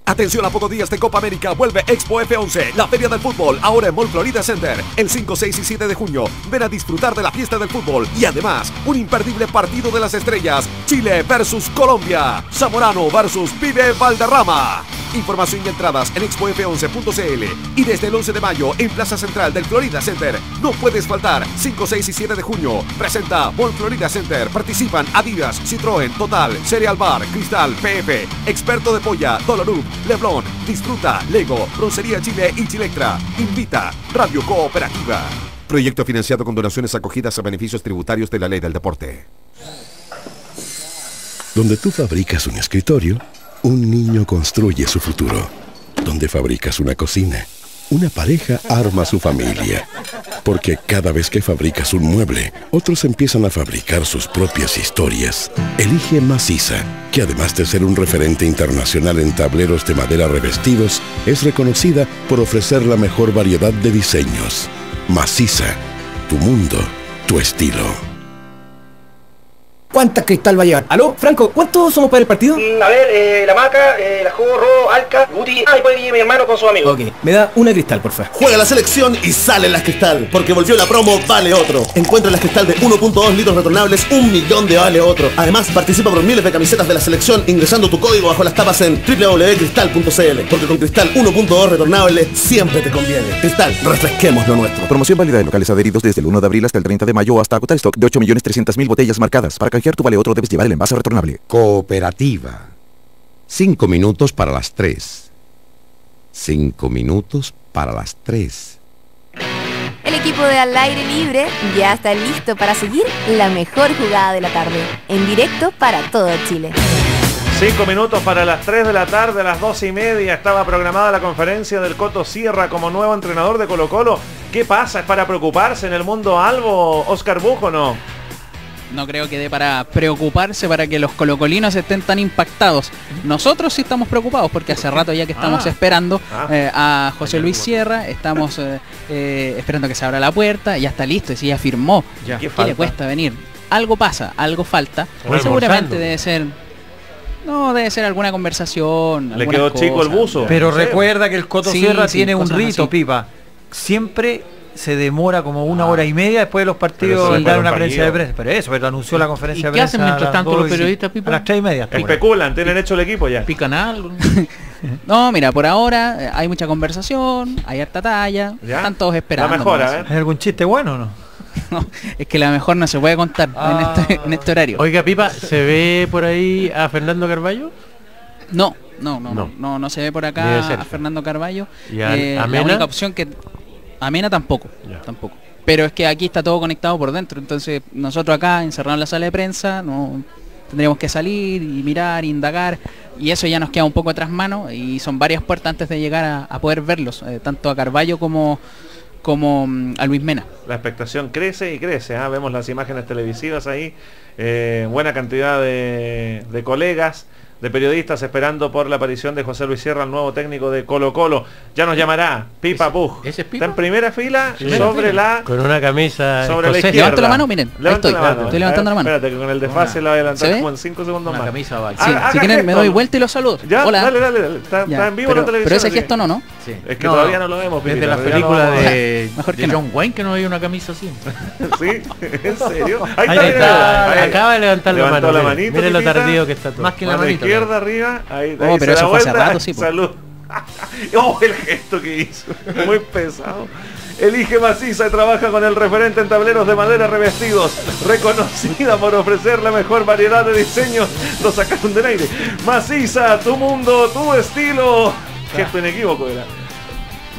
Atención a pocos días de Copa América, vuelve Expo F11, la feria del fútbol, ahora en Mall Florida Center, el 5, 6 y 7 de junio. Ven a disfrutar de la fiesta del fútbol y además un imperdible partido de las estrellas, Chile versus Colombia, Zamorano versus Vive Valderrama. Información y entradas en expof11.cl y desde el 11 de mayo en Plaza Central del Florida Center. No puedes faltar, 5, 6 y 7 de junio. Presenta Mall Florida Center. Participan Adidas, Citroën, Total, Cereal Bar, Cristal, PF, Experto de Polla, Dolorup, Leblon, Disfruta, Lego, Broncería Chile y Chilectra. Invita Radio Cooperativa. Proyecto financiado con donaciones acogidas a beneficios tributarios de la ley del deporte. Donde tú fabricas un escritorio, un niño construye su futuro. Donde fabricas una cocina, una pareja arma su familia. Porque cada vez que fabricas un mueble, otros empiezan a fabricar sus propias historias. Elige Maciza, que además de ser un referente internacional en tableros de madera revestidos, es reconocida por ofrecer la mejor variedad de diseños. Maciza, tu mundo, tu estilo. ¿Cuántas cristal va a llevar? ¿Aló? Franco, ¿cuántos somos para el partido? Mm, A ver, eh, la Maca, eh, la Jorro, Alca, Guti, ah, y puede ir mi hermano con sus amigos. Ok, me da una cristal, por favor. Juega la selección y sale las cristal, porque volvió la promo Vale Otro. Encuentra las cristal de 1.2 litros retornables, un millón de Vale Otro. Además, participa por miles de camisetas de la selección ingresando tu código bajo las tapas en www.cristal.cl, porque con cristal 1.2 retornable siempre te conviene. Cristal, refresquemos lo nuestro. Promoción válida en locales adheridos desde el 1 de abril hasta el 30 de mayo hasta agotar stock de 8.300.000 botellas marcadas. Para canjear tu vale otro debes llevar el envase retornable. Cooperativa. Cinco minutos para las tres. Cinco minutos para las tres. El equipo de Al Aire Libre ya está listo para seguir la mejor jugada de la tarde, en directo para todo Chile. Cinco minutos para las 3 de la tarde, a las dos y media estaba programada la conferencia del Coto Sierra como nuevo entrenador de Colo Colo. ¿Qué pasa? ¿Es para preocuparse en el mundo algo, Oscar Bujo, no? No creo que dé para preocuparse para que los colocolinos estén tan impactados. Nosotros sí estamos preocupados porque hace rato ya que estamos Ah. esperando Ah. eh, a José Luis Sierra, estamos eh, eh, esperando que se abra la puerta, ya está listo, y si ya firmó. Ya. ¿Qué, le cuesta venir? Algo pasa, algo falta. Bueno, Seguramente debe ser... No, debe ser alguna conversación. Le quedó chico el buzo. Pero No sé. recuerda que el Coto Sí, Sierra sí, tiene un rito, así. Pipa. Siempre se demora como una hora y media después de los partidos en dar una un conferencia de prensa. Pero eso, pero anunció la conferencia ¿Y de qué prensa. hacen mientras tanto los periodistas, Pipa? A las tres y media. Especulan, tienen hecho el equipo ya. ¿Pican algo? No, mira, por ahora eh, hay mucha conversación, hay harta talla, Ya. están todos esperando. La mejora. ¿eh? ¿Hay algún chiste bueno o no? No, es que la mejor no se puede contar Ah. en, este, en este horario. Oiga, Pipa, ¿se ve por ahí a Fernando Carballo? No, no, no, no, No. no, no se ve por acá a Fernando Carballo. ¿Y a- Eh, a la única opción que Amena tampoco, tampoco. Pero es que aquí está todo conectado por dentro, entonces nosotros acá encerrados en la sala de prensa, no tendríamos que salir y mirar, indagar y eso ya nos queda un poco atrás mano y son varias puertas antes de llegar a, a poder verlos, eh, tanto a Carballo como como mm, a Luis Mena. La expectación crece y crece. ¿ah? Vemos las imágenes televisivas ahí. eh, buena cantidad de, de colegas, de periodistas esperando por la aparición de José Luis Sierra, el nuevo técnico de Colo Colo. Ya nos llamará Pipa Pug. ¿Ese es Está en primera fila Sí. sobre la Con una camisa sobre la izquierda. Levanto la mano, miren, ahí estoy, la mano. estoy levantando la mano. Espérate que con el desfase la voy a levantar ¿Se ve? como en 5 segundos Una más. camisa va- Sí, Haga- si quieren me doy vuelta y los saludo. Ya, Hola. dale, dale, dale. Está, en vivo pero, la televisión. pero ese gesto no, ¿no? Sí. Es que No, todavía no lo vemos, Desde la película de, Mejor que. John Wayne que no había una camisa así. ¿Sí? ¿En serio? Ahí está, acaba de levantar la mano. la mire. manito, Mire lo tardío que está todo. Más que la manito. Izquierda arriba. Ahí, Oh, ahí pero se eso fue hace vuelta. rato, sí, po. Salud. oh, el gesto que hizo. Muy pesado. Elige Maciza y trabaja con el referente en tableros de madera revestidos. Reconocida por ofrecer la mejor variedad de diseños. Lo sacaron del aire. Maciza, tu mundo, tu estilo. Gesto inequívoco era.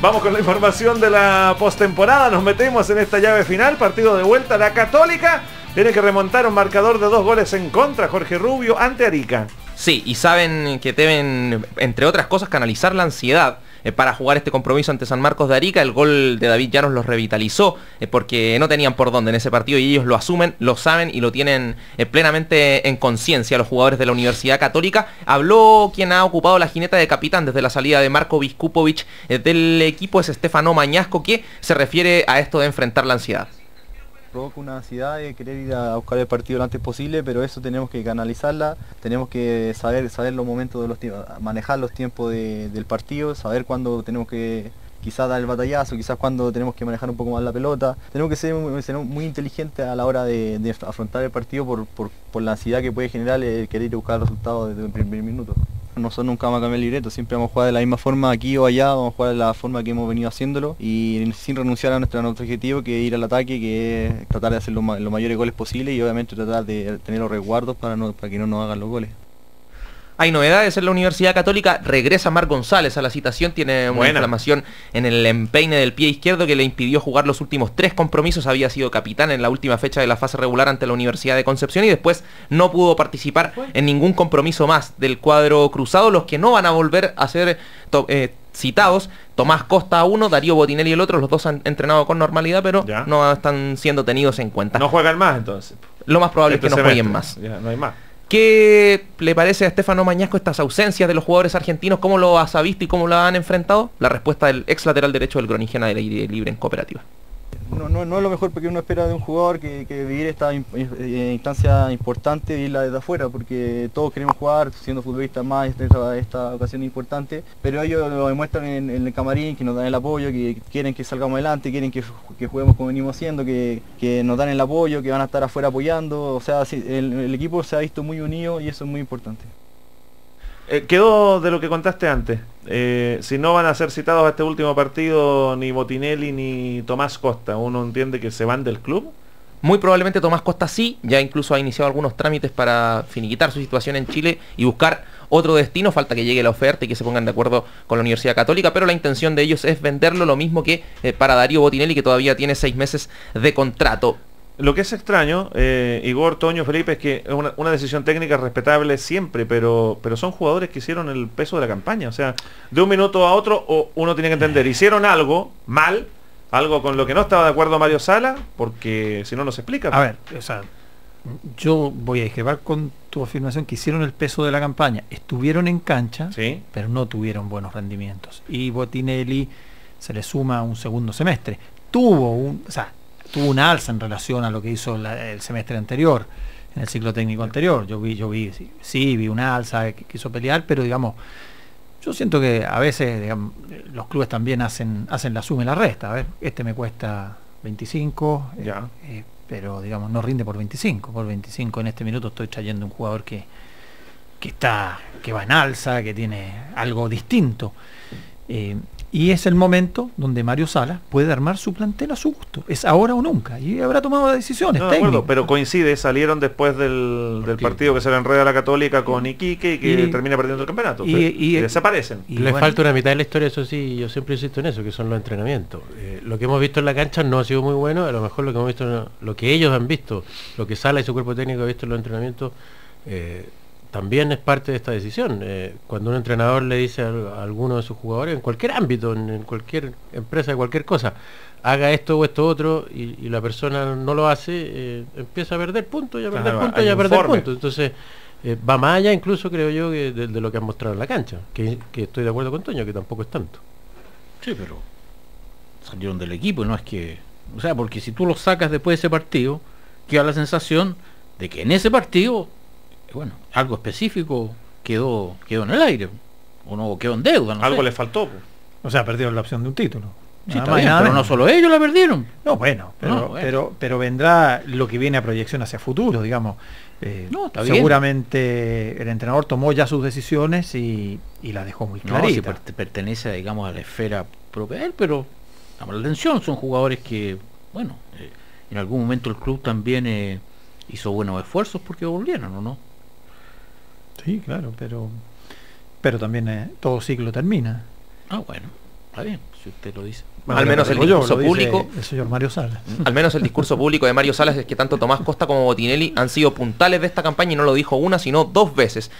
Vamos con la información de la postemporada. Nos metemos en esta llave final. Partido de vuelta. La Católica tiene que remontar un marcador de dos goles en contra. Jorge Rubio ante Arica. Sí, y saben que deben, entre otras cosas, canalizar la ansiedad eh, para jugar este compromiso ante San Marcos de Arica. El gol de David Llanos los revitalizó eh, porque no tenían por dónde en ese partido y ellos lo asumen, lo saben y lo tienen eh, plenamente en conciencia los jugadores de la Universidad Católica. Habló quien ha ocupado la jineta de capitán desde la salida de Marco Viskupovic del equipo, es Estefano Mañasco, que se refiere a esto de enfrentar la ansiedad. Provoca una ansiedad de querer ir a buscar el partido lo antes posible, pero eso tenemos que canalizarla, tenemos que saber saber los momentos de los manejar los tiempos de- del partido, saber cuándo tenemos que quizás dar el batallazo, quizás cuando tenemos que manejar un poco más la pelota. Tenemos que ser muy, inteligentes a la hora de, afrontar el partido por, la ansiedad que puede generar el querer buscar el resultado desde el primer minuto. Nosotros nunca vamos a cambiar el libreto, siempre vamos a jugar de la misma forma aquí o allá, vamos a jugar de la forma que hemos venido haciéndolo y sin renunciar a nuestro, objetivo que es ir al ataque, que es tratar de hacer los, ma- los mayores goles posibles y obviamente tratar de tener los resguardos para que no nos hagan los goles. Hay novedades en la Universidad Católica. Regresa Mar González a la citación. Tiene una Buena. inflamación en el empeine del pie izquierdo que le impidió jugar los últimos tres compromisos. Había sido capitán en la última fecha de la fase regular ante la Universidad de Concepción y después no pudo participar en ningún compromiso más del cuadro cruzado. Los que no van a volver a ser to- eh, citados. Tomás Costa uno, Darío Botinelli el otro. Los dos han entrenado con normalidad, pero Ya. no están siendo tenidos en cuenta. No juegan más entonces. Lo más probable Este es que no semestre. jueguen más. Ya, no hay más. ¿Qué le parece a Estefano Mañasco estas ausencias de los jugadores argentinos? ¿Cómo lo has visto y cómo lo han enfrentado? La respuesta del ex lateral derecho del Groningen del aire libre en cooperativa. No, no, no es lo mejor porque uno espera de un jugador que, vivir esta in- eh, instancia importante y la desde afuera, porque todos queremos jugar, siendo futbolistas más esta, esta ocasión importante, pero ellos lo demuestran en, el camarín, que nos dan el apoyo, que quieren que salgamos adelante, quieren que, juguemos como venimos haciendo, que, que nos dan el apoyo, que van a estar afuera apoyando, o sea, el equipo se ha visto muy unido y eso es muy importante. Eh, quedó de lo que contaste antes. Eh, si no van a ser citados a este último partido ni Botinelli ni Tomás Costa, uno entiende que se van del club. Muy probablemente Tomás Costa sí, ya incluso ha iniciado algunos trámites para finiquitar su situación en Chile y buscar otro destino. Falta que llegue la oferta y que se pongan de acuerdo con la Universidad Católica, pero la intención de ellos es venderlo lo mismo que eh, para Darío Botinelli, que todavía tiene seis meses de contrato. Lo que es extraño, eh, Igor, Toño, Felipe, es que es una, una decisión técnica respetable siempre, pero, pero son jugadores que hicieron el peso de la campaña. O sea, de un minuto a otro o uno tiene que entender, hicieron algo mal, algo con lo que no estaba de acuerdo Mario Sala, porque si no, no se explica. A ver, o sea, yo voy a discrepar con tu afirmación que hicieron el peso de la campaña. Estuvieron en cancha, pero no tuvieron buenos rendimientos. Y Botinelli se le suma un segundo semestre. Tuvo un, o sea, tuvo una alza en relación a lo que hizo la- el semestre anterior, en el ciclo técnico anterior. Yo vi, yo vi, sí, sí, vi una alza que quiso pelear, pero digamos, yo siento que a veces digamos, eh, los clubes también hacen, hacen la suma y la resta. A ver, este me cuesta 25, eh, eh, pero digamos, no rinde por 25. Por 25 en este minuto estoy trayendo un jugador que, que está, que va en alza, que tiene algo distinto. Eh, y es el momento donde Mario Sala puede armar su plantel a su gusto. Es ahora o nunca. Y habrá tomado decisiones. No, de acuerdo, pero coincide, salieron después del, del partido que se le enreda a la Católica con Iquique y que Y- termina perdiendo el campeonato. y- Fe- y- desaparecen. Le falta una mitad de la historia, eso sí, yo siempre insisto en eso, que son los entrenamientos. Eh, lo que hemos visto en la cancha no ha sido muy bueno, a lo mejor lo que hemos visto, en- lo que ellos han visto, lo que Sala y su cuerpo técnico ha visto en los entrenamientos, eh, también es parte de esta decisión. Eh, cuando un entrenador le dice a, alguno de sus jugadores, en cualquier ámbito, en, cualquier empresa, cualquier cosa, haga esto o esto otro, y, y la persona no lo hace, eh, empieza a perder puntos y a perder Claro, puntos y a perder puntos. Entonces, eh, va más allá incluso, creo yo, que de, de lo que han mostrado en la cancha, que, que estoy de acuerdo con Toño, que tampoco es tanto. Sí, pero salieron del equipo, no es que... O sea, porque si tú los sacas después de ese partido, queda la sensación de que en ese partido, bueno, algo específico quedó quedó en el aire, o no quedó en deuda. No Algo les faltó. po. O sea, perdieron la opción de un título. Sí, Nada está más y bien, nada pero no solo ellos la perdieron. No, bueno, pero, No, bueno. pero, pero vendrá lo que viene a proyección hacia futuro, digamos. Eh, No, está bien. seguramente el entrenador tomó ya sus decisiones y, y las dejó muy No, si claritas. per- pertenece, digamos, a la esfera propia de él, pero llama la atención, son jugadores que, bueno, eh, en algún momento el club también eh, hizo buenos esfuerzos porque volvieron, ¿o no? Sí, claro, pero pero también eh, todo ciclo termina. Ah, bueno, está bien, si usted lo dice. Al menos el yo, discurso público El señor Mario Sala. Al menos el discurso público de Mario Salas es que tanto Tomás Costa como Botinelli han sido puntales de esta campaña y no lo dijo una, sino dos veces.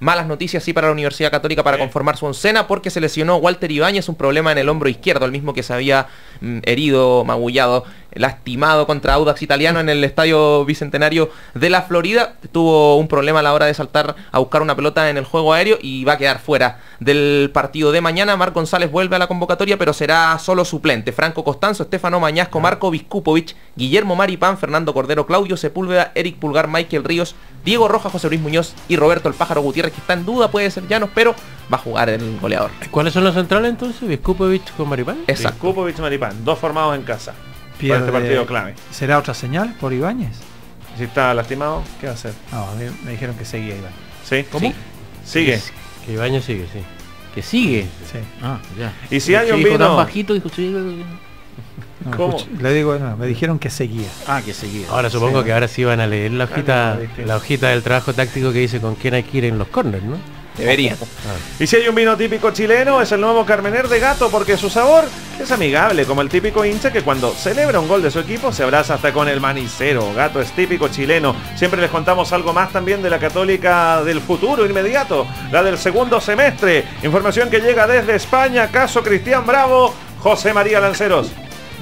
Malas noticias sí para la Universidad Católica para conformar su oncena porque se lesionó Walter Ibáñez un problema en el hombro izquierdo, el mismo que se había mm, herido, magullado, lastimado contra Audax Italiano en el Estadio Bicentenario de la Florida. Tuvo un problema a la hora de saltar a buscar una pelota en el juego aéreo y va a quedar fuera del partido de mañana. Marc González vuelve a la convocatoria, pero será solo suplente. Franco Costanzo, Estefano Mañasco, Marco Viscupovic, Guillermo Maripán, Fernando Cordero, Claudio Sepúlveda, Eric Pulgar, Michael Ríos, Diego Rojas, José Luis Muñoz y Roberto el Pájaro Gutiérrez, que está en duda, puede ser Llanos, pero va a jugar el goleador. ¿Cuáles son los centrales entonces? Viskupovic con Maripán. Exacto. Kupovic Maripán, dos formados en casa. Para este partido clave. ¿Será otra señal por Ibáñez? Si está lastimado, ¿qué va a hacer? No, a mí me dijeron que seguía Iván. ¿Sí? ¿Cómo? Sigue. Que Ibañez sigue, sí. Que sigue. Sí. Ah, ya. Y si hay un dijo tan vino... bajito, dijo, sí, No, ¿Cómo? le digo, no, me dijeron que seguía. Ah, que seguía. Ahora supongo Sí. que ahora sí van a leer la hojita, no, distinto. la hojita del trabajo táctico que dice con quién hay que ir en los corners, ¿no? Debería. Y si hay un vino típico chileno, es el nuevo Carmener de Gato, porque su sabor es amigable, como el típico hincha que cuando celebra un gol de su equipo se abraza hasta con el manicero. Gato es típico chileno. Siempre les contamos algo más también de la católica del futuro inmediato, la del segundo semestre. Información que llega desde España, caso Cristian Bravo, José María Lanceros.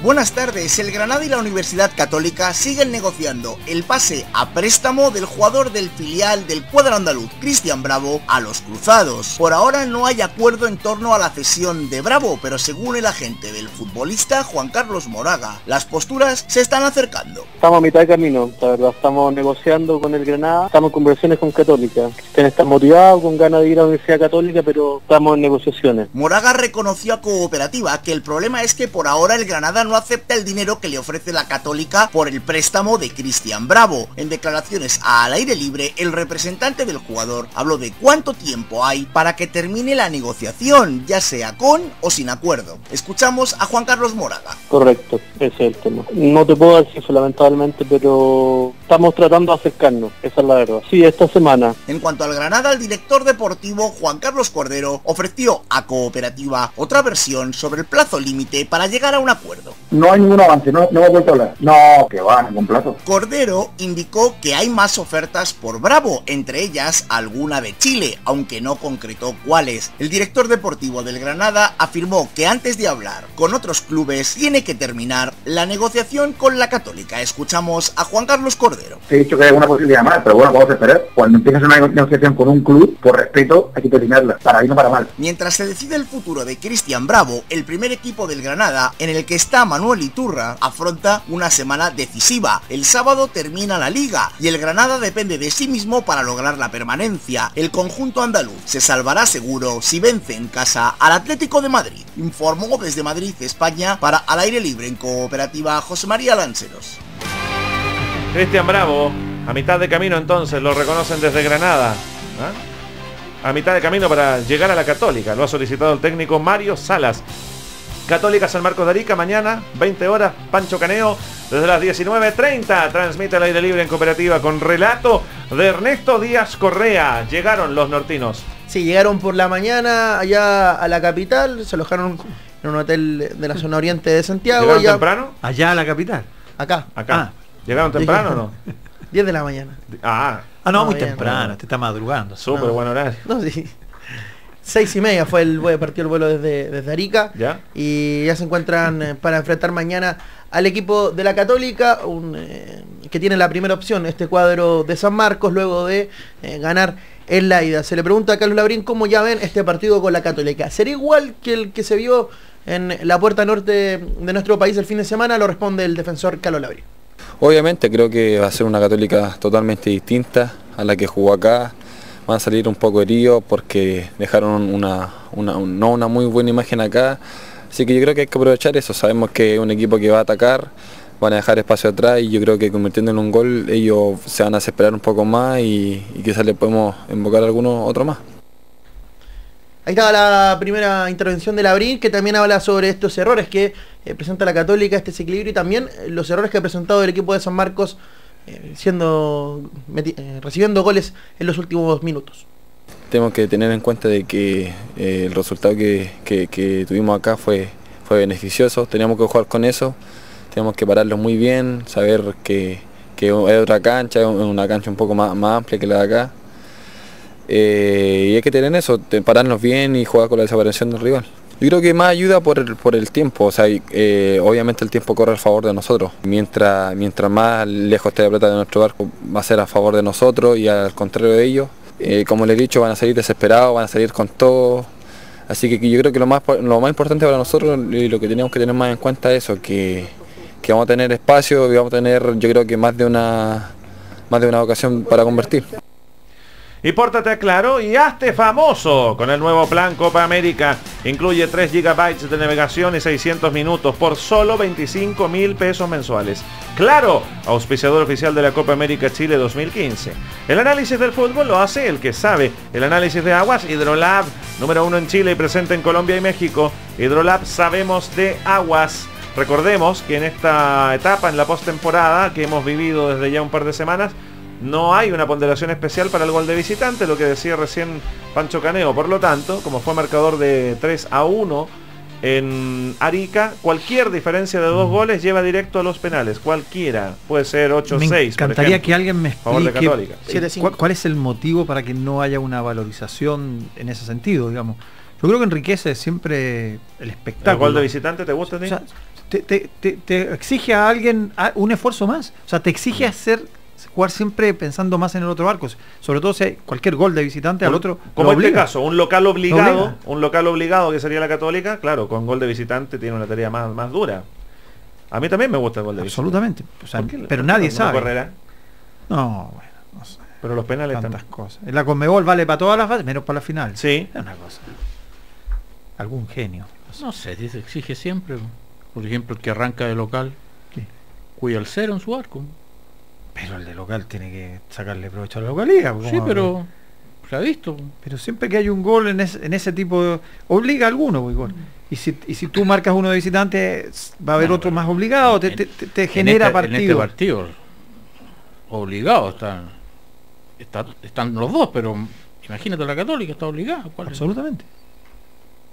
Buenas tardes, el Granada y la Universidad Católica siguen negociando el pase a préstamo del jugador del filial del cuadro andaluz, Cristian Bravo, a los cruzados. Por ahora no hay acuerdo en torno a la cesión de Bravo, pero según el agente del futbolista Juan Carlos Moraga, las posturas se están acercando. Estamos a mitad de camino, la verdad, estamos negociando con el Granada, estamos en conversaciones con Católica. Cristian está motivado, con ganas de ir a la Universidad Católica, pero estamos en negociaciones. Moraga reconoció a Cooperativa que el problema es que por ahora el Granada no acepta el dinero que le ofrece la Católica por el préstamo de Cristian Bravo. En declaraciones al aire libre, el representante del jugador habló de cuánto tiempo hay para que termine la negociación, ya sea con o sin acuerdo. Escuchamos a Juan Carlos Moraga. Correcto, ese es el tema. No te puedo decir lamentablemente, pero estamos tratando de acercarnos, esa es la verdad. Sí, esta semana. En cuanto al Granada, el director deportivo Juan Carlos Cordero ofreció a Cooperativa otra versión sobre el plazo límite para llegar a un acuerdo. No hay ningún avance, no, no hemos vuelto a hablar. No, que va, ningún plazo. Cordero indicó que hay más ofertas por Bravo, entre ellas alguna de Chile, aunque no concretó cuáles. El director deportivo del Granada afirmó que antes de hablar con otros clubes tiene que terminar la negociación con la Católica. Escuchamos a Juan Carlos Cordero. Te he dicho que hay una posibilidad más, pero bueno, vamos a esperar. Cuando empieces una negociación con un club, por respeto, hay que terminarla, para bien o para mal. Mientras se decide el futuro de Cristian Bravo, el primer equipo del Granada, en el que está Manuel Iturra, afronta una semana decisiva. El sábado termina la liga y el Granada depende de sí mismo para lograr la permanencia. El conjunto andaluz se salvará seguro si vence en casa al Atlético de Madrid. Informó desde Madrid, España, para Al Aire Libre en cooperativa José María Lanceros. Cristian Bravo, a mitad de camino entonces, lo reconocen desde Granada. ¿ah? A mitad de camino para llegar a la Católica. Lo ha solicitado el técnico Mario Salas. Católica San Marcos de Arica, mañana, 20 horas, Pancho Caneo, desde las 19.30. Transmite el aire libre en cooperativa con relato de Ernesto Díaz Correa. Llegaron los nortinos. Sí, llegaron por la mañana allá a la capital, se alojaron en un hotel de la zona oriente de Santiago. ¿Llegaron ya- temprano? Allá a la capital. Acá. Acá. ¿Llegaron temprano o no? 10 de la mañana. Ah. Ah, no, No, muy bien, temprano, no. te está madrugando. Súper No. buen horario. No, sí. Seis y media fue el vuelo, partió el vuelo desde, desde Arica. ¿Ya? Y ya se encuentran eh, para enfrentar mañana al equipo de la Católica, un, eh, que tiene la primera opción, este cuadro de San Marcos, luego de eh, ganar en la ida. Se le pregunta a Carlos Labrín cómo ya ven este partido con la Católica. ¿Será igual que el que se vio en la puerta norte de nuestro país el fin de semana? Lo responde el defensor Carlos Labrín. Obviamente creo que va a ser una católica totalmente distinta a la que jugó acá. Van a salir un poco heridos porque dejaron una, una- un- no una muy buena imagen acá. Así que yo creo que hay que aprovechar eso. Sabemos que es un equipo que va a atacar, van a dejar espacio atrás y yo creo que convirtiendo en un gol ellos se van a desesperar un poco más y, quizás le podemos invocar alguno otro más. Ahí estaba la primera intervención de Labrín, que también habla sobre estos errores que eh, presenta la Católica, este desequilibrio y también eh, los errores que ha presentado el equipo de San Marcos eh, siendo recibiendo goles en los últimos minutos. Tenemos que tener en cuenta de que el resultado que, tuvimos acá fue, beneficioso, teníamos que jugar con eso, tenemos que pararlo muy bien, saber que, que es otra cancha, es una cancha un poco más amplia que la de acá. Eh, y hay que tener eso, pararnos bien y jugar con la desaparición del rival. Yo creo que más ayuda por el, tiempo, o sea, eh, obviamente el tiempo corre a favor de nosotros. Mientras, mientras más lejos esté la pelota de nuestro barco, va a ser a favor de nosotros y al contrario de ellos. Eh, como les he dicho, van a salir desesperados, van a salir con todo. Así que yo creo que lo más, lo más importante para nosotros y lo que tenemos que tener más en cuenta es eso, que, que vamos a tener espacio y vamos a tener yo creo que más de una, más de una ocasión para convertir. Y pórtate claro y hazte famoso con el nuevo plan Copa América. Incluye 3 GB de navegación y 600 minutos por solo 25 mil pesos mensuales. Claro, auspiciador oficial de la Copa América Chile 2015. El análisis del fútbol lo hace el que sabe. El análisis de aguas, Hidrolab, número uno en Chile y presente en Colombia y México. Hidrolab sabemos de aguas. Recordemos que en esta etapa, en la postemporada que hemos vivido desde ya un par de semanas, no hay una ponderación especial para el gol de visitante, lo que decía recién Pancho Caneo. Por lo tanto, como fue marcador de 3 a 1 en Arica, cualquier diferencia de dos goles lleva directo a los penales. Cualquiera. Puede ser 8 Me 6. encantaría que alguien me Favor de explique Católica. cuál, cuál es el motivo para que no haya una valorización en ese sentido, digamos. Yo creo que enriquece siempre el espectáculo. ¿El gol de visitante te gusta? O sea, te, te- te- te exige a alguien un esfuerzo más. O sea, te exige hacer jugar siempre pensando más en el otro barco. Sobre todo si hay cualquier gol de visitante al otro. Como en este caso, un local Lo obligado, obliga. un local obligado que sería la Católica, claro, con gol de visitante tiene una tarea más, más dura. A mí también me gusta el gol de Absolutamente. O sea, pero ¿Por qué nadie sabe. correrá? No, bueno, no sé. Pero los penales Tantas también. cosas. La Conmebol vale para todas las fases, menos para la final. Sí. Es una cosa. Algún genio. No sé, se exige siempre. Por ejemplo, el que arranca de local, cuida el cero en su arco. Pero el de local tiene que sacarle provecho a la localidad. pues, Sí, pero se ha visto. Pero siempre que hay un gol en, ese- en ese tipo de- obliga a alguno pues. Y si, y si tú marcas uno de visitante, va a haber otro más obligado, te, te- te- te En genera este- partido. En este partido, obligado están, está- están los dos, pero imagínate la católica está obligada. ¿cuál es?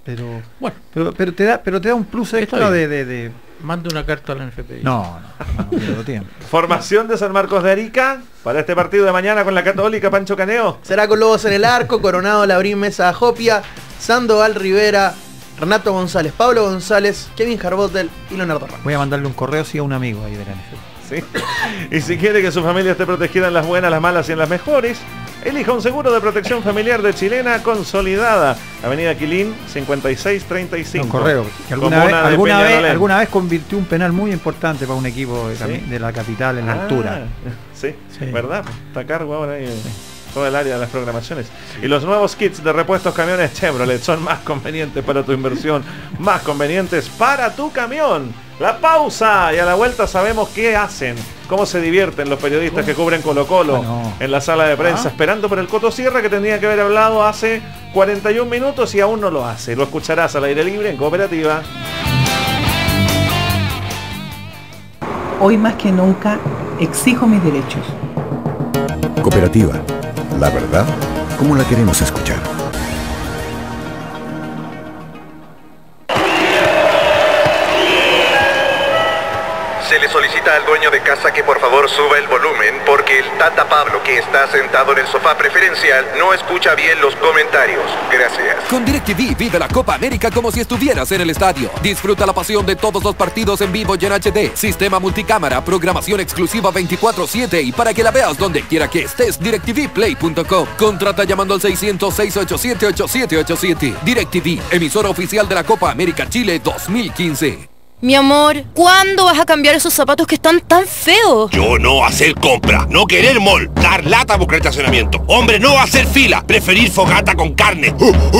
Pero Bueno. pero, pero te da pero te da un plus extra de, de, de- Mande una carta a la NFP. No, no, no, no tiempo. Formación de San Marcos de Arica para este partido de mañana con la Católica, Pancho Caneo. Será con Lobos en el arco, Coronado, Labrín, Mesa, Jopia, Sandoval Rivera, Renato González, Pablo González, Kevin Harbotel y Leonardo Ramos. Voy a mandarle un correo sí a un amigo ahí de la NFL. Sí. Y si quiere que su familia esté protegida en las buenas, las malas y en las mejores, elija un seguro de protección familiar de Chilena consolidada. Avenida Quilín, 5635. Un correo. Que alguna vez, alguna, vez, alguna vez convirtió un penal muy importante para un equipo de, Sí. la capital en la Ah, altura. Sí, Sí. ¿verdad? Está a cargo ahora ahí todo el área de las programaciones. Y los nuevos kits de repuestos camiones Chevrolet son más convenientes para tu inversión, más convenientes para tu camión. La pausa y a la vuelta sabemos qué hacen, cómo se divierten los periodistas que cubren Colo Colo Bueno. en la sala de prensa, Ah. esperando por el Coto Sierra que tenía que haber hablado hace 41 minutos y aún no lo hace. Lo escucharás al aire libre en cooperativa. Hoy más que nunca exijo mis derechos. Cooperativa. La verdad, como la queremos escuchar. Al dueño de casa que por favor suba el volumen porque el Tata Pablo que está sentado en el sofá preferencial no escucha bien los comentarios. Gracias. Con DirecTV vive la Copa América como si estuvieras en el estadio. Disfruta la pasión de todos los partidos en vivo y en HD. Sistema multicámara, programación exclusiva 24/7 y para que la veas donde quiera que estés, DirecTVPlay.com. Contrata llamando al 600-687-8787. DirecTV, emisora oficial de la Copa América Chile 2015. Mi amor, ¿cuándo vas a cambiar esos zapatos que están tan feos? Yo no hacer compra, no querer mall, dar lata buscar estacionamiento. Hombre, no hacer fila, preferir fogata con carne.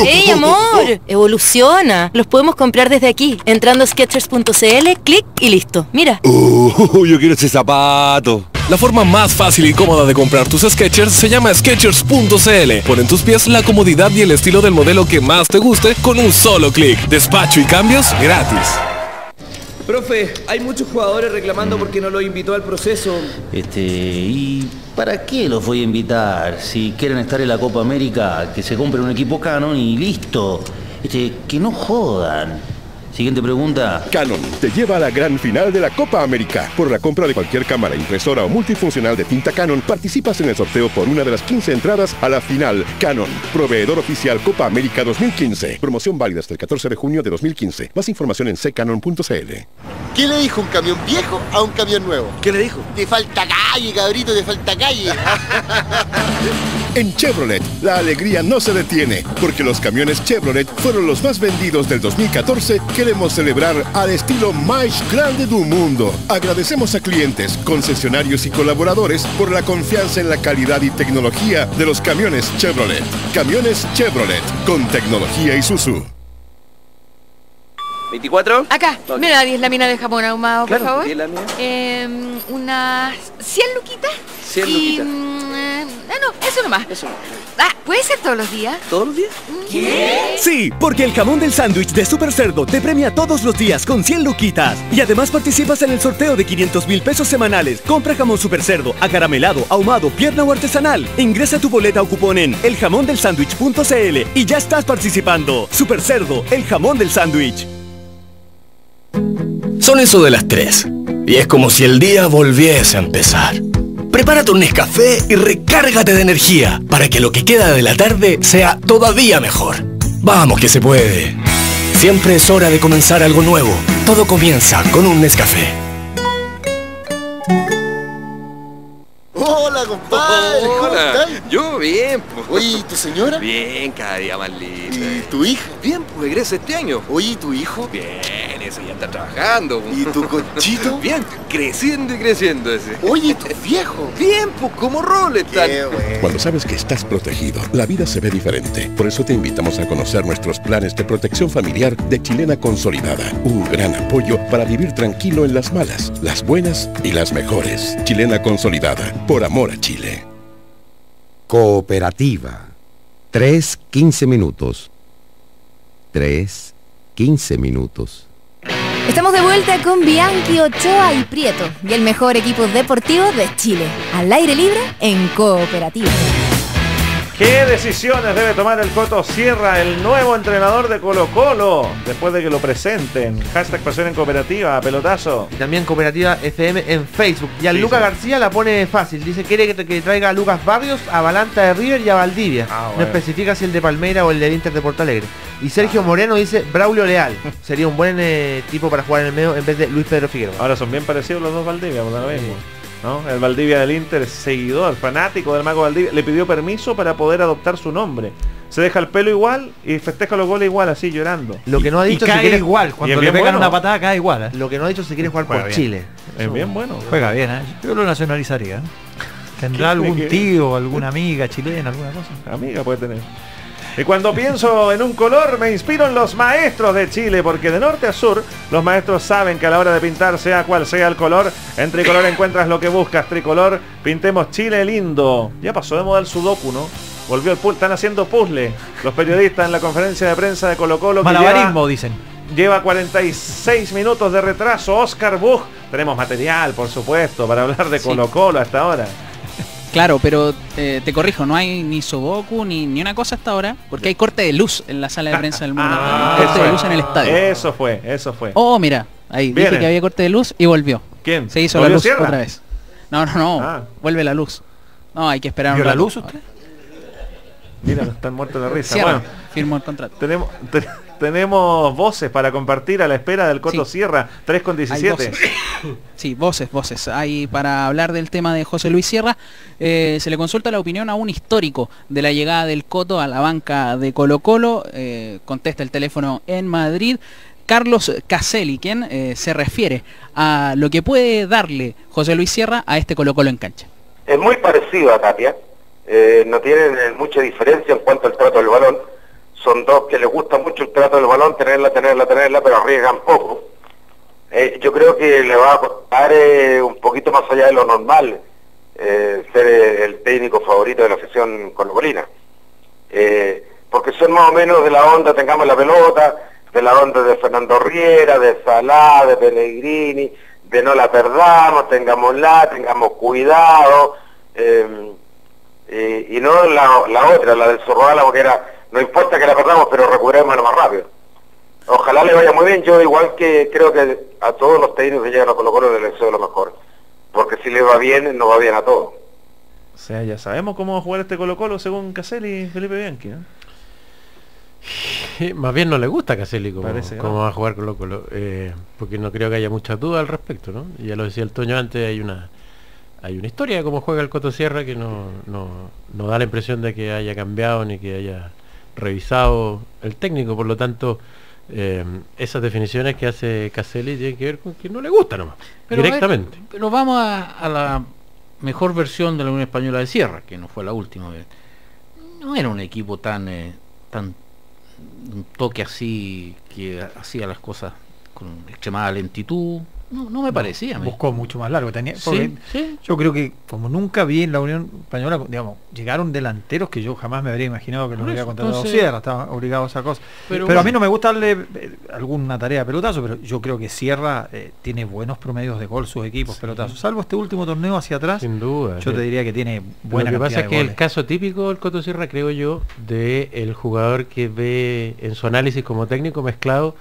¡Ey, amor! Evoluciona. Los podemos comprar desde aquí, entrando a Skechers.cl, clic y listo. Mira. Uh, yo quiero ese zapato. La forma más fácil y cómoda de comprar tus Skechers se llama Skechers.cl. Pon en tus pies la comodidad y el estilo del modelo que más te guste con un solo clic. Despacho y cambios gratis. Profe, hay muchos jugadores reclamando porque no los invitó al proceso. Este, ¿y para qué los voy a invitar? Si quieren estar en la Copa América, que se compren un equipo Canon y listo. Este, que no jodan. Siguiente pregunta. Canon te lleva a la gran final de la Copa América. Por la compra de cualquier cámara, impresora o multifuncional de tinta Canon, participas en el sorteo por una de las 15 entradas a la final. Canon, proveedor oficial Copa América 2015. Promoción válida hasta el 14 de junio de 2015. Más información en ccanon.cl. ¿Qué le dijo un camión viejo a un camión nuevo? ¿Qué le dijo? Te falta calle, cabrito, te falta calle. En Chevrolet, la alegría no se detiene, porque los camiones Chevrolet fueron los más vendidos del 2014. Queremos celebrar al estilo más grande del mundo. Agradecemos a clientes, concesionarios y colaboradores por la confianza en la calidad y tecnología de los camiones Chevrolet. Camiones Chevrolet, con tecnología Isuzu. ¿24? Acá, me la 10 láminas de jamón ahumado, Claro, por favor. 10 láminas. Eh, unas 100 luquitas. 100 y, luquitas. mm, eh, ah, no, eso nomás. Eso Ah, ¿puede ser todos los días? ¿Todos los días? ¿Qué? Sí, porque el jamón del sándwich de Super Cerdo te premia todos los días con 100 luquitas. Y además participas en el sorteo de 500 mil pesos semanales. Compra jamón Super Cerdo, acaramelado, ahumado, pierna o artesanal. Ingresa tu boleta o cupón en eljamondelsándwich.cl y ya estás participando. Super Cerdo, el jamón del sándwich. Son eso de las 3. Y es como si el día volviese a empezar. Prepárate un Nescafé y recárgate de energía para que lo que queda de la tarde sea todavía mejor. Vamos que se puede. Siempre es hora de comenzar algo nuevo. Todo comienza con un Nescafé. Hola, compadre. ¿Cómo Hola. estás? Yo bien, pues. Oye, ¿y tu señora? Bien, cada día más linda. ¿Y tu hija? Bien, pues egresa este año. Oye, ¿y tu hijo? Bien, ese ya está trabajando. ¿Y tu conchito? Bien, creciendo y creciendo ese. Oye, ¿y tu viejo? Bien, pues como rol bueno. Cuando sabes que estás protegido, la vida se ve diferente. Por eso te invitamos a conocer nuestros planes de protección familiar de Chilena Consolidada. Un gran apoyo para vivir tranquilo en las malas, las buenas y las mejores. Chilena Consolidada, por amor a Chile. Cooperativa. 3, 15 minutos. 3, 15 minutos. Estamos de vuelta con Bianchi, Ochoa y Prieto y el mejor equipo deportivo de Chile. Al aire libre en Cooperativa. ¿Qué decisiones debe tomar el Coto Sierra, el nuevo entrenador de Colo Colo, después de que lo presenten? Hashtag Pasión en Cooperativa, pelotazo. Y también Cooperativa FM en Facebook. Y a Sí, Lucas sí. García la pone fácil. Dice quiere que, que traiga a Lucas Barrios, a Balanta de River y a Valdivia. Ah, No especifica si el de Palmeira o el del Inter de Porto Alegre. Y Sergio Moreno dice Braulio Leal. Sería un buen eh, tipo para jugar en el medio en vez de Luis Pedro Figueroa. Ahora son bien parecidos los dos Valdivia, da lo mismo. ¿No? El Valdivia del Inter, seguidor, fanático del Mago Valdivia, le pidió permiso para poder adoptar su nombre. Se deja el pelo igual y festeja los goles igual, así llorando. Lo que no ha Y dicho si cae quiere- igual, Y cuando le pegan bueno. una patada cae igual. ¿eh? Lo que no ha dicho si quiere jugar Juega por bien. Chile. Es bien bueno. Juega bien, ¿eh? Yo lo nacionalizaría. ¿eh? ¿Tendrá ¿Qué tiene algún tío, alguna amiga chilena, alguna cosa? Amiga puede tener. Y cuando pienso en un color me inspiro en los maestros de Chile, porque de norte a sur los maestros saben que a la hora de pintar, sea cual sea el color, en Tricolor encuentras lo que buscas. Tricolor, pintemos Chile lindo. Ya pasó de moda el sudoku, ¿no? Volvió el puzzle, están haciendo puzzle. Los periodistas en la conferencia de prensa de Colo Colo. Malabarismo, dicen. Lleva 46 minutos de retraso. Oscar Buch. Tenemos material, por supuesto, para hablar de. Colo Colo hasta ahora. Claro, pero eh, te corrijo, no hay ni Soboku ni, ni una cosa hasta ahora, porque hay corte de luz en la sala de prensa del mundo. Ah, corte de luz en el estadio. Eso fue, eso fue. Oh, mira, ahí Viene. dije que había corte de luz y volvió. ¿Quién? Se hizo la ¿Volvió luz Sierra? otra vez. No, no, no. Ah. Vuelve la luz. No, hay que esperar un ¿Vio la luz usted? Mira, están muertos de risa. Sierra, Bueno, firmó el contrato. tenemos, te- tenemos voces para compartir a la espera del Coto Sierra, 3 con Hay 17. voces. Sí, voces, voces. Hay para hablar del tema de José Luis Sierra, eh, se le consulta la opinión a un histórico de la llegada del Coto a la banca de Colo Colo. eh, contesta el teléfono en Madrid. Carlos Caselli, quien eh, se refiere a lo que puede darle José Luis Sierra a este Colo Colo en cancha. Es muy parecido a Tapia, eh, no tienen mucha diferencia en cuanto al trato del balón. Son dos que les gusta mucho el trato del balón, tenerla, tenerla, tenerla, pero arriesgan poco. Eh, yo creo que le va a costar eh, un poquito más allá de lo normal eh, ser el técnico favorito de la afición colocolina. Porque son más o menos de la onda, tengamos la pelota, de la onda de Fernando Riera, de Salá, de Pellegrini, de no la perdamos, tengámosla, tengamos cuidado, y no la, otra, la del Zorroala, que era, no importa que la perdamos, pero recuperemos lo más rápido. Ojalá le vaya muy bien, yo igual que creo que a todos los técnicos que llegan a Colo Colo les deseo lo mejor, porque si les va bien, nos va bien a todos. O sea, ya sabemos cómo va a jugar este Colo Colo según Caselli y Felipe Bianchi. Eh, Más bien no le gusta a Caselli como, Parece que como no. va a jugar Colo Colo, eh, porque no creo que haya muchas dudas al respecto, ¿no? Y ya lo decía el Toño antes, hay una hay una historia de cómo juega el Coto Sierra que no, no, no da la impresión de que haya cambiado ni que haya revisado el técnico, por lo tanto eh, esas definiciones que hace Caselli tienen que ver con que no le gusta nomás, Pero, directamente. ver, pero vamos a, a la mejor versión de la Unión Española de Sierra, que no fue la última vez. No era un equipo tan, eh, tan un toque así que hacía las cosas con extremada lentitud. No, no me parecía. a. Buscó mucho más largo. Tenía, Sí, sí. Yo creo que como nunca vi en la Unión Española, digamos, llegaron delanteros que yo jamás me habría imaginado que los hubiera contratado Sierra, estaban obligados a esa cosa. Pero Pero, a mí no me gusta darle eh, alguna tarea de pelotazo, pero yo creo que Sierra eh, tiene buenos promedios de gol sus equipos pelotazos. Salvo este último torneo hacia atrás, Sin duda. yo sí. te diría que tiene buena Lo que pasa es que el caso típico del Coto Sierra, creo yo, de el jugador que ve en su análisis como técnico mezclado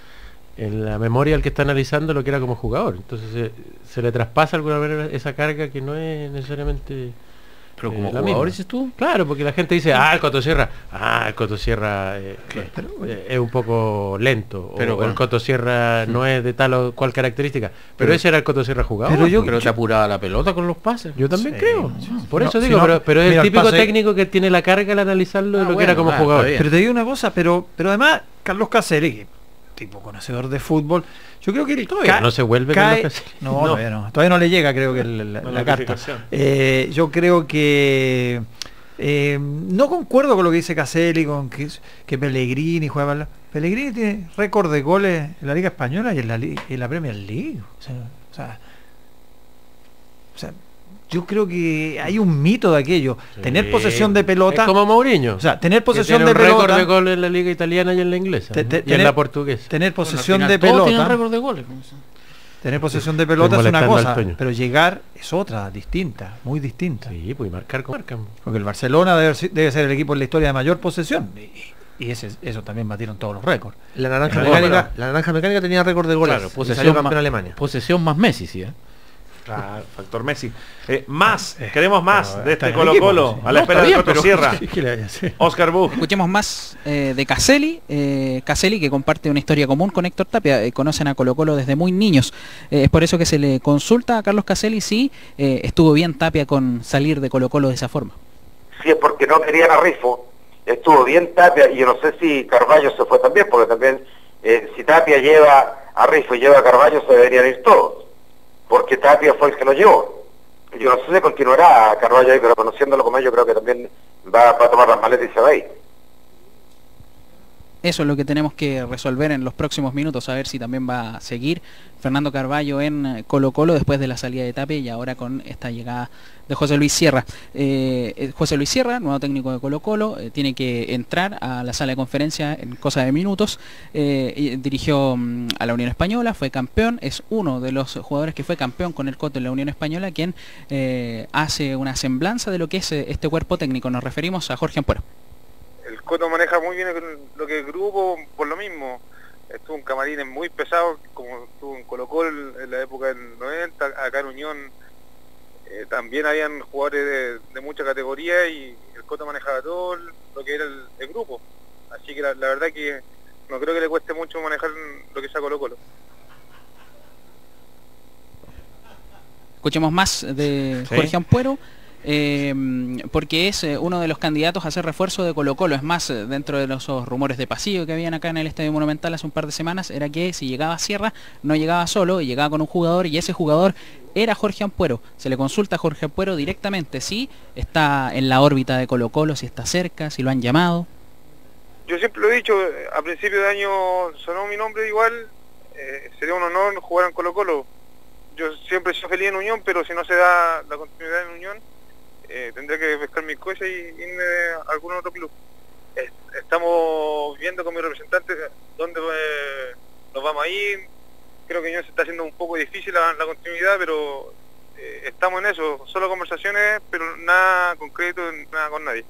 en la memoria al que está analizando lo que era como jugador. Entonces se, se le traspasa de alguna manera esa carga que no es necesariamente Pero como la jugador, misma. dices tú. Claro, porque la gente dice, ah, el Cotosierra, ah, el Cotosierra eh, eh, es un poco lento, Pero o con- el Cotosierra no es de tal o cual característica, pero, Pero- ese era el Cotosierra jugador. Pero yo- Pero te apuraba la pelota con los pases. Yo también Sí, creo. sí. Por No, eso si digo, no, pero, pero es mira, el el típico pase- técnico que tiene la carga al analizarlo de Ah, lo que era bueno, como ah, jugador. Pero te digo una cosa, pero, pero además, Carlos que tipo conocedor de fútbol, yo creo que él Todavía no se vuelve cae- Caselli. No, No. todavía no. Todavía no le llega, creo que el- la, La la carta. Eh, yo creo que eh, no concuerdo con lo que dice Caselli, con que, que Pellegrini juega Pellegrini tiene récord de goles en la Liga Española y en la, en la Premier League. O sea, o sea, o sea, yo creo que hay un mito de aquello. Tener posesión de pelota. Es como Mourinho. O sea, tener que posesión tiene de un récord pelota. de gol en la liga italiana y en la inglesa. Te- te- y en la portuguesa. Tener posesión Bueno, de todos tienen pelota. récord de goles. Tener posesión de pelota es una cosa, pero llegar es otra, distinta, muy distinta. Sí, pues y marcar como marcan. Porque el Barcelona debe, ser- debe ser el equipo en la historia de mayor posesión. Y, y ese, eso también batieron todos los récords. La naranja, mecánica, la naranja mecánica tenía récord de goles. Claro, y salió posesión campeón más, Alemania. posesión más Messi, sí. ¿eh? Claro, factor Messi. Eh, más, queremos más pero de este Colo Colo, sí. a la No, espera de Coto Sierra. Oscar Buch. Escuchemos más eh, de Caselli. Eh, Caselli que comparte una historia común con Héctor Tapia. Eh, conocen a Colo Colo desde muy niños. Eh, es por eso que se le consulta a Carlos Caselli si eh, estuvo bien Tapia con salir de Colo Colo de esa forma. Si es porque no querían a Rifo, estuvo bien Tapia y yo no sé si Carballo se fue también, porque también eh, si Tapia lleva a Rifo y lleva a Carballo se deberían ir todos, porque Tapia fue el que lo llevó. Yo no sé si continuará Carballo ahí, pero conociéndolo como yo creo que también va, va a tomar las maletas y se va a ir. Eso es lo que tenemos que resolver en los próximos minutos, a ver si también va a seguir Fernando Carballo en Colo Colo después de la salida de Tapia y ahora con esta llegada de José Luis Sierra. Eh, eh, José Luis Sierra, nuevo técnico de Colo Colo, eh, tiene que entrar a la sala de conferencia en cosa de minutos. Dirigió mm, a la Unión Española, fue campeón, es uno de los jugadores que fue campeón con el Coto en la Unión Española, quien hace una semblanza de lo que es este cuerpo técnico. Nos referimos a Jorge Ampuero. el Coto maneja muy bien lo que es grupo por lo mismo. Estuvo en camarines muy pesados, como estuvo en Colo Colo en la época del 90, acá en Unión eh, también habían jugadores de, de mucha categoría y el Coto manejaba todo lo que era el, el grupo. Así que la, la verdad que no creo que le cueste mucho manejar lo que sea Colo Colo. Escuchemos más de Sí. Jorge Ampuero. eh, porque es eh, uno de los candidatos a hacer refuerzo de Colo Colo. Es más, eh, dentro de los rumores de pasillo que habían acá en el Estadio Monumental hace un par de semanas, era que si llegaba a Sierra, no llegaba solo, llegaba con un jugador, y ese jugador era Jorge Ampuero. Se le consulta a Jorge Ampuero directamente si está en la órbita de Colo Colo, si está cerca, si lo han llamado. Yo siempre lo he dicho, a principio de año sonó mi nombre igual, eh, sería un honor jugar en Colo Colo. Yo siempre sido feliz en Unión, pero si no se da la continuidad en Unión, eh, tendré que pescar mis cosas y irme a algún otro club. Es- estamos viendo con mi representante dónde eh, nos vamos a ir. Creo que Unión se está haciendo un poco difícil la, la continuidad, pero eh, estamos en eso. Solo conversaciones, pero nada concreto, nada con nadie.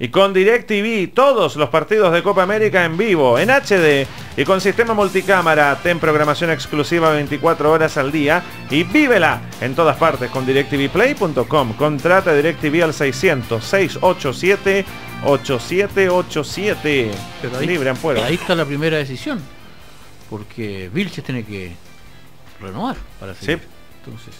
Y con DirecTV, todos los partidos de Copa América en vivo, en HD y con sistema multicámara. Ten programación exclusiva 24 horas al día y vívela en todas partes con DirecTVPlay.com. Contrata DirecTV al 600 687 8787. Pero ahí, Libre Ampuero. ahí está la primera decisión. Porque Vilches tiene que renovar para Sí. seguir. Entonces.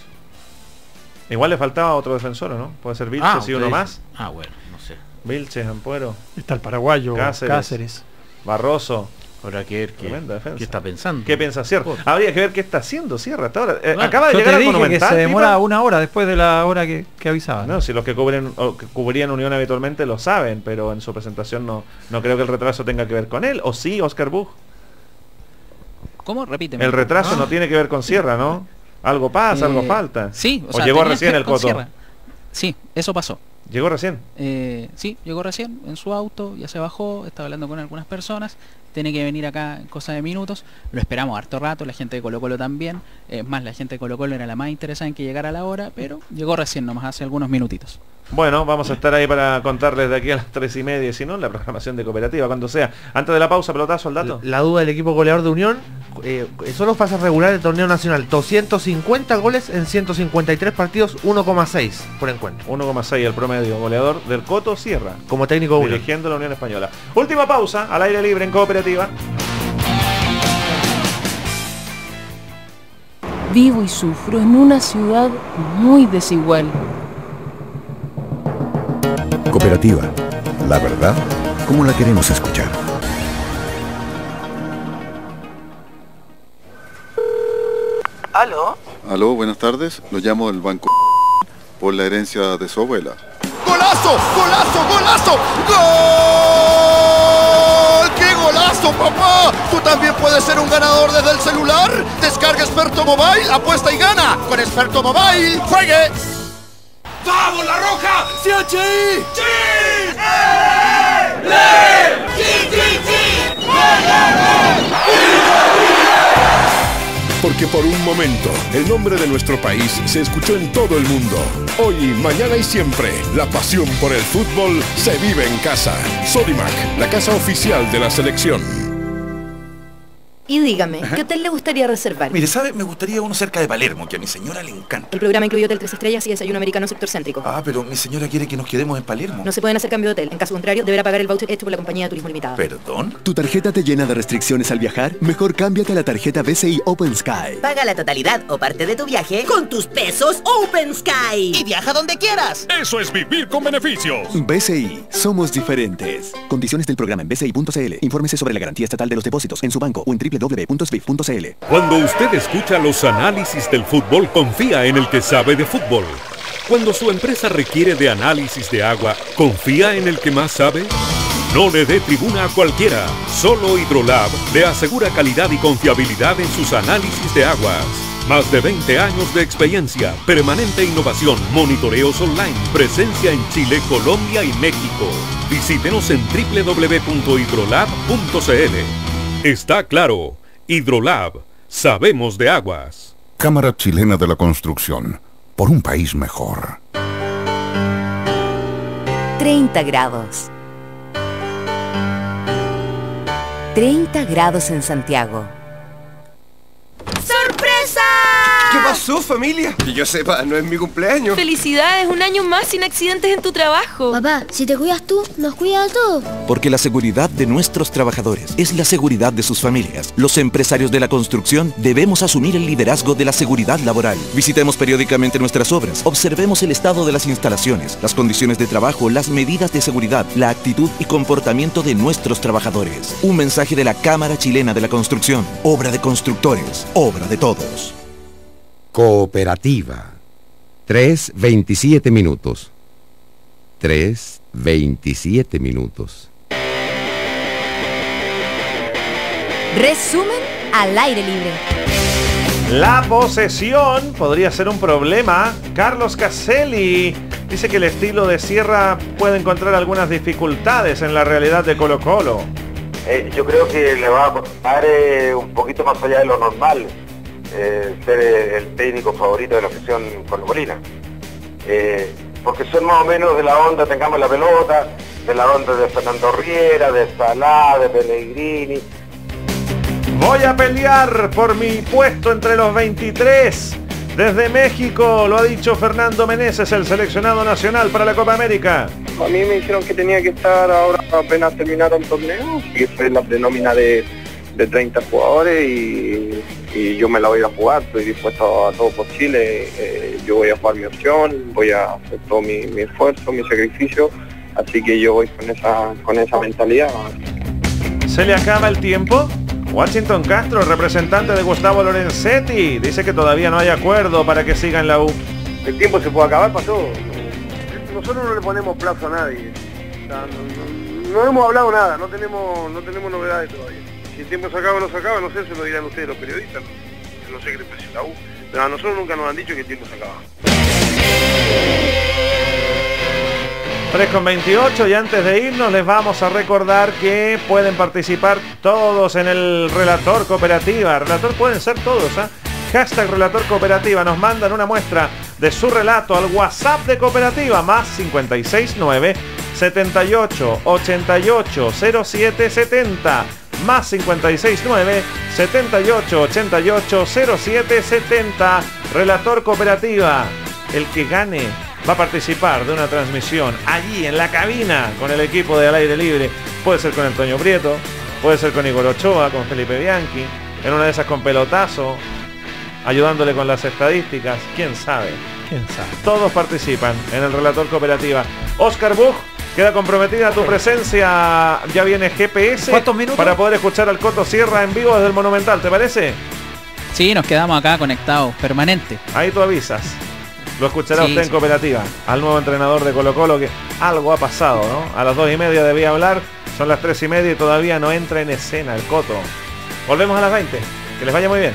Igual le faltaba otro defensor, ¿o ¿no? Puede ser Vilches Ah, y uno más. Ah, bueno, no sé. Vilches, Ampuero. Está el paraguayo Cáceres. Cáceres. Barroso. Habrá que ver qué, está pensando. ¿Qué piensa Sierra? Habría que ver qué está haciendo Sierra hasta ahora. Eh, Claro. acaba de Yo llegar te al dije que Monumental. se demora una hora después de la hora que, que avisaba. No, si los que cubren o que cubrían Unión habitualmente lo saben, pero en su presentación no, no creo que el retraso tenga que ver con él. ¿O sí, Oscar Buch? ¿Cómo? Repíteme. El retraso Ah. no tiene que ver con Sierra, ¿no? Algo pasa, algo Eh, falta. Sí, o, sea, llegó recién el Coto. Sierra. Sí, eso pasó. Llegó recién. Eh, sí, llegó recién en su auto, ya se bajó, estaba hablando con algunas personas, tiene que venir acá en cosa de minutos, lo esperamos harto rato, la gente de Colo Colo también, es más, la gente de Colo Colo era la más interesada en que llegara a la hora, pero llegó recién nomás, hace algunos minutitos. Bueno, vamos a estar ahí para contarles de aquí a las tres y media, si no, la programación de cooperativa, cuando sea. Antes de la pausa, pelotazo al dato. La duda del equipo goleador de Unión, eh, solo fase regular del torneo nacional. 250 goles en 153 partidos, 1,6 por encuentro. 1,6 el promedio goleador del Coto Sierra. Como técnico Unión. Dirigiendo la Unión Española. Última pausa, al aire libre en cooperativa. Vivo y sufro en una ciudad muy desigual. Cooperativa. La verdad, como la queremos escuchar. ¿Aló? Aló, buenas tardes. Lo llamo del banco por la herencia de su abuela. ¡Golazo! ¡Golazo! ¡Golazo! ¡Gol! ¡Qué golazo, papá! ¿Tú también puedes ser un ganador desde el celular? Descarga Experto Mobile, apuesta y gana. Con Experto Mobile, juegue. ¡Vamos, la roja! ¡Sí, sí! ¡Sí! Porque por un momento, el nombre de nuestro país se escuchó en todo el mundo. Hoy, mañana y siempre, la pasión por el fútbol se vive en casa. Sodimac, la casa oficial de la selección. Y dígame, ¿qué hotel le gustaría reservar? Mire, ¿sabe? Me gustaría uno cerca de Palermo, que a mi señora le encanta. El programa incluye hotel tres estrellas y desayuno americano sector céntrico. Ah, pero mi señora quiere que nos quedemos en Palermo. No se pueden hacer cambio de hotel. En caso contrario, deberá pagar el voucher hecho por la compañía de turismo limitada. ¿Perdón? ¿Tu tarjeta te llena de restricciones al viajar? Mejor cámbiate a la tarjeta BCI Open Sky. Paga la totalidad o parte de tu viaje con tus pesos Open Sky. Y viaja donde quieras. Eso es vivir con beneficios. BCI, somos diferentes. Condiciones del programa en bci.cl. Infórmese sobre la garantía estatal de los depósitos en su banco o en www.sbif.cl. Cuando usted escucha los análisis del fútbol, confía en el que sabe de fútbol. Cuando su empresa requiere de análisis de agua, confía en el que más sabe. No le dé tribuna a cualquiera. Solo Hidrolab le asegura calidad y confiabilidad en sus análisis de aguas. Más de 20 años de experiencia, permanente innovación, monitoreos online, presencia en Chile, Colombia y México. Visítenos en www.hidrolab.cl. Está claro. Hidrolab, sabemos de aguas. Cámara Chilena de la Construcción. Por un país mejor. 30 grados. 30 grados en Santiago. ¡Sorpresa! ¿Qué pasó, familia? Que yo sepa, no es mi cumpleaños. Felicidades, un año más sin accidentes en tu trabajo. Papá, si te cuidas tú, nos cuida a todos. Porque la seguridad de nuestros trabajadores es la seguridad de sus familias. Los empresarios de la construcción debemos asumir el liderazgo de la seguridad laboral. Visitemos periódicamente nuestras obras, observemos el estado de las instalaciones, las condiciones de trabajo, las medidas de seguridad, la actitud y comportamiento de nuestros trabajadores. Un mensaje de la Cámara Chilena de la Construcción, obra de constructores, obra de todos. Cooperativa. 3.27 minutos. 3.27 minutos. Resumen al aire libre. La posesión podría ser un problema. Carlos Caselli dice que el estilo de Sierra puede encontrar algunas dificultades en la realidad de Colo Colo. Eh, yo creo que le va a costar eh, un poquito más allá de lo normal eh, ser el técnico favorito de la afición colocolina. Eh, porque son más o menos de la onda, tengamos la pelota, de la onda de Fernando Riera, de Salá, de Pellegrini. Voy a pelear por mi puesto entre los 23. Desde México, lo ha dicho Fernando Meneses, el seleccionado nacional para la Copa América. A mí me dijeron que tenía que estar ahora apenas terminaron el torneo, que fue la prenómina de, de 30 jugadores y, y yo me la voy a jugar, estoy dispuesto a todo por Chile, eh, yo voy a jugar mi opción, voy a hacer todo mi, mi esfuerzo, mi sacrificio, así que yo voy con esa, con esa mentalidad. ¿Se le acaba el tiempo? Washington Castro, representante de Gustavo Lorenzetti, dice que todavía no hay acuerdo para que siga en la U. El tiempo se puede acabar para todo. Nosotros no le ponemos plazo a nadie. O sea, no, no- no hemos hablado nada, no tenemos, no tenemos novedades todavía. Tiempo se acaba o no se acaba, no sé, se lo dirán ustedes los periodistas. No, sé qué le parece la U. Pero a nosotros nunca nos han dicho que el tiempo se acaba. 3 con 28 y antes de irnos les vamos a recordar que pueden participar todos en el Relator Cooperativa. Relator pueden ser todos, ¿ah? Hashtag Relator Cooperativa. Nos mandan una muestra de su relato al WhatsApp de Cooperativa más 569 78 88 07 70 más 569 78 88 07 70 Relator Cooperativa. El que gane va a participar de una transmisión allí en la cabina con el equipo de al aire libre. Puede ser con Antonio Prieto, puede ser con Igor Ochoa, con Felipe Bianchi, en una de esas con pelotazo, ayudándole con las estadísticas, quién sabe. ¿Quién sabe? Todos participan en el relator cooperativa. Oscar Buch, queda comprometida tu presencia. Ya viene GPS ¿Cuántos minutos? para poder escuchar al Coto Sierra en vivo desde el Monumental, ¿te parece? Sí, nos quedamos acá conectados, permanente. Ahí tú avisas. Lo escuchará Sí, usted en sí. cooperativa. Al nuevo entrenador de Colo Colo que algo ha pasado, ¿no? A las dos y media debía hablar. Son las tres y media y todavía no entra en escena el Coto. Volvemos a las 20. Que les vaya muy bien.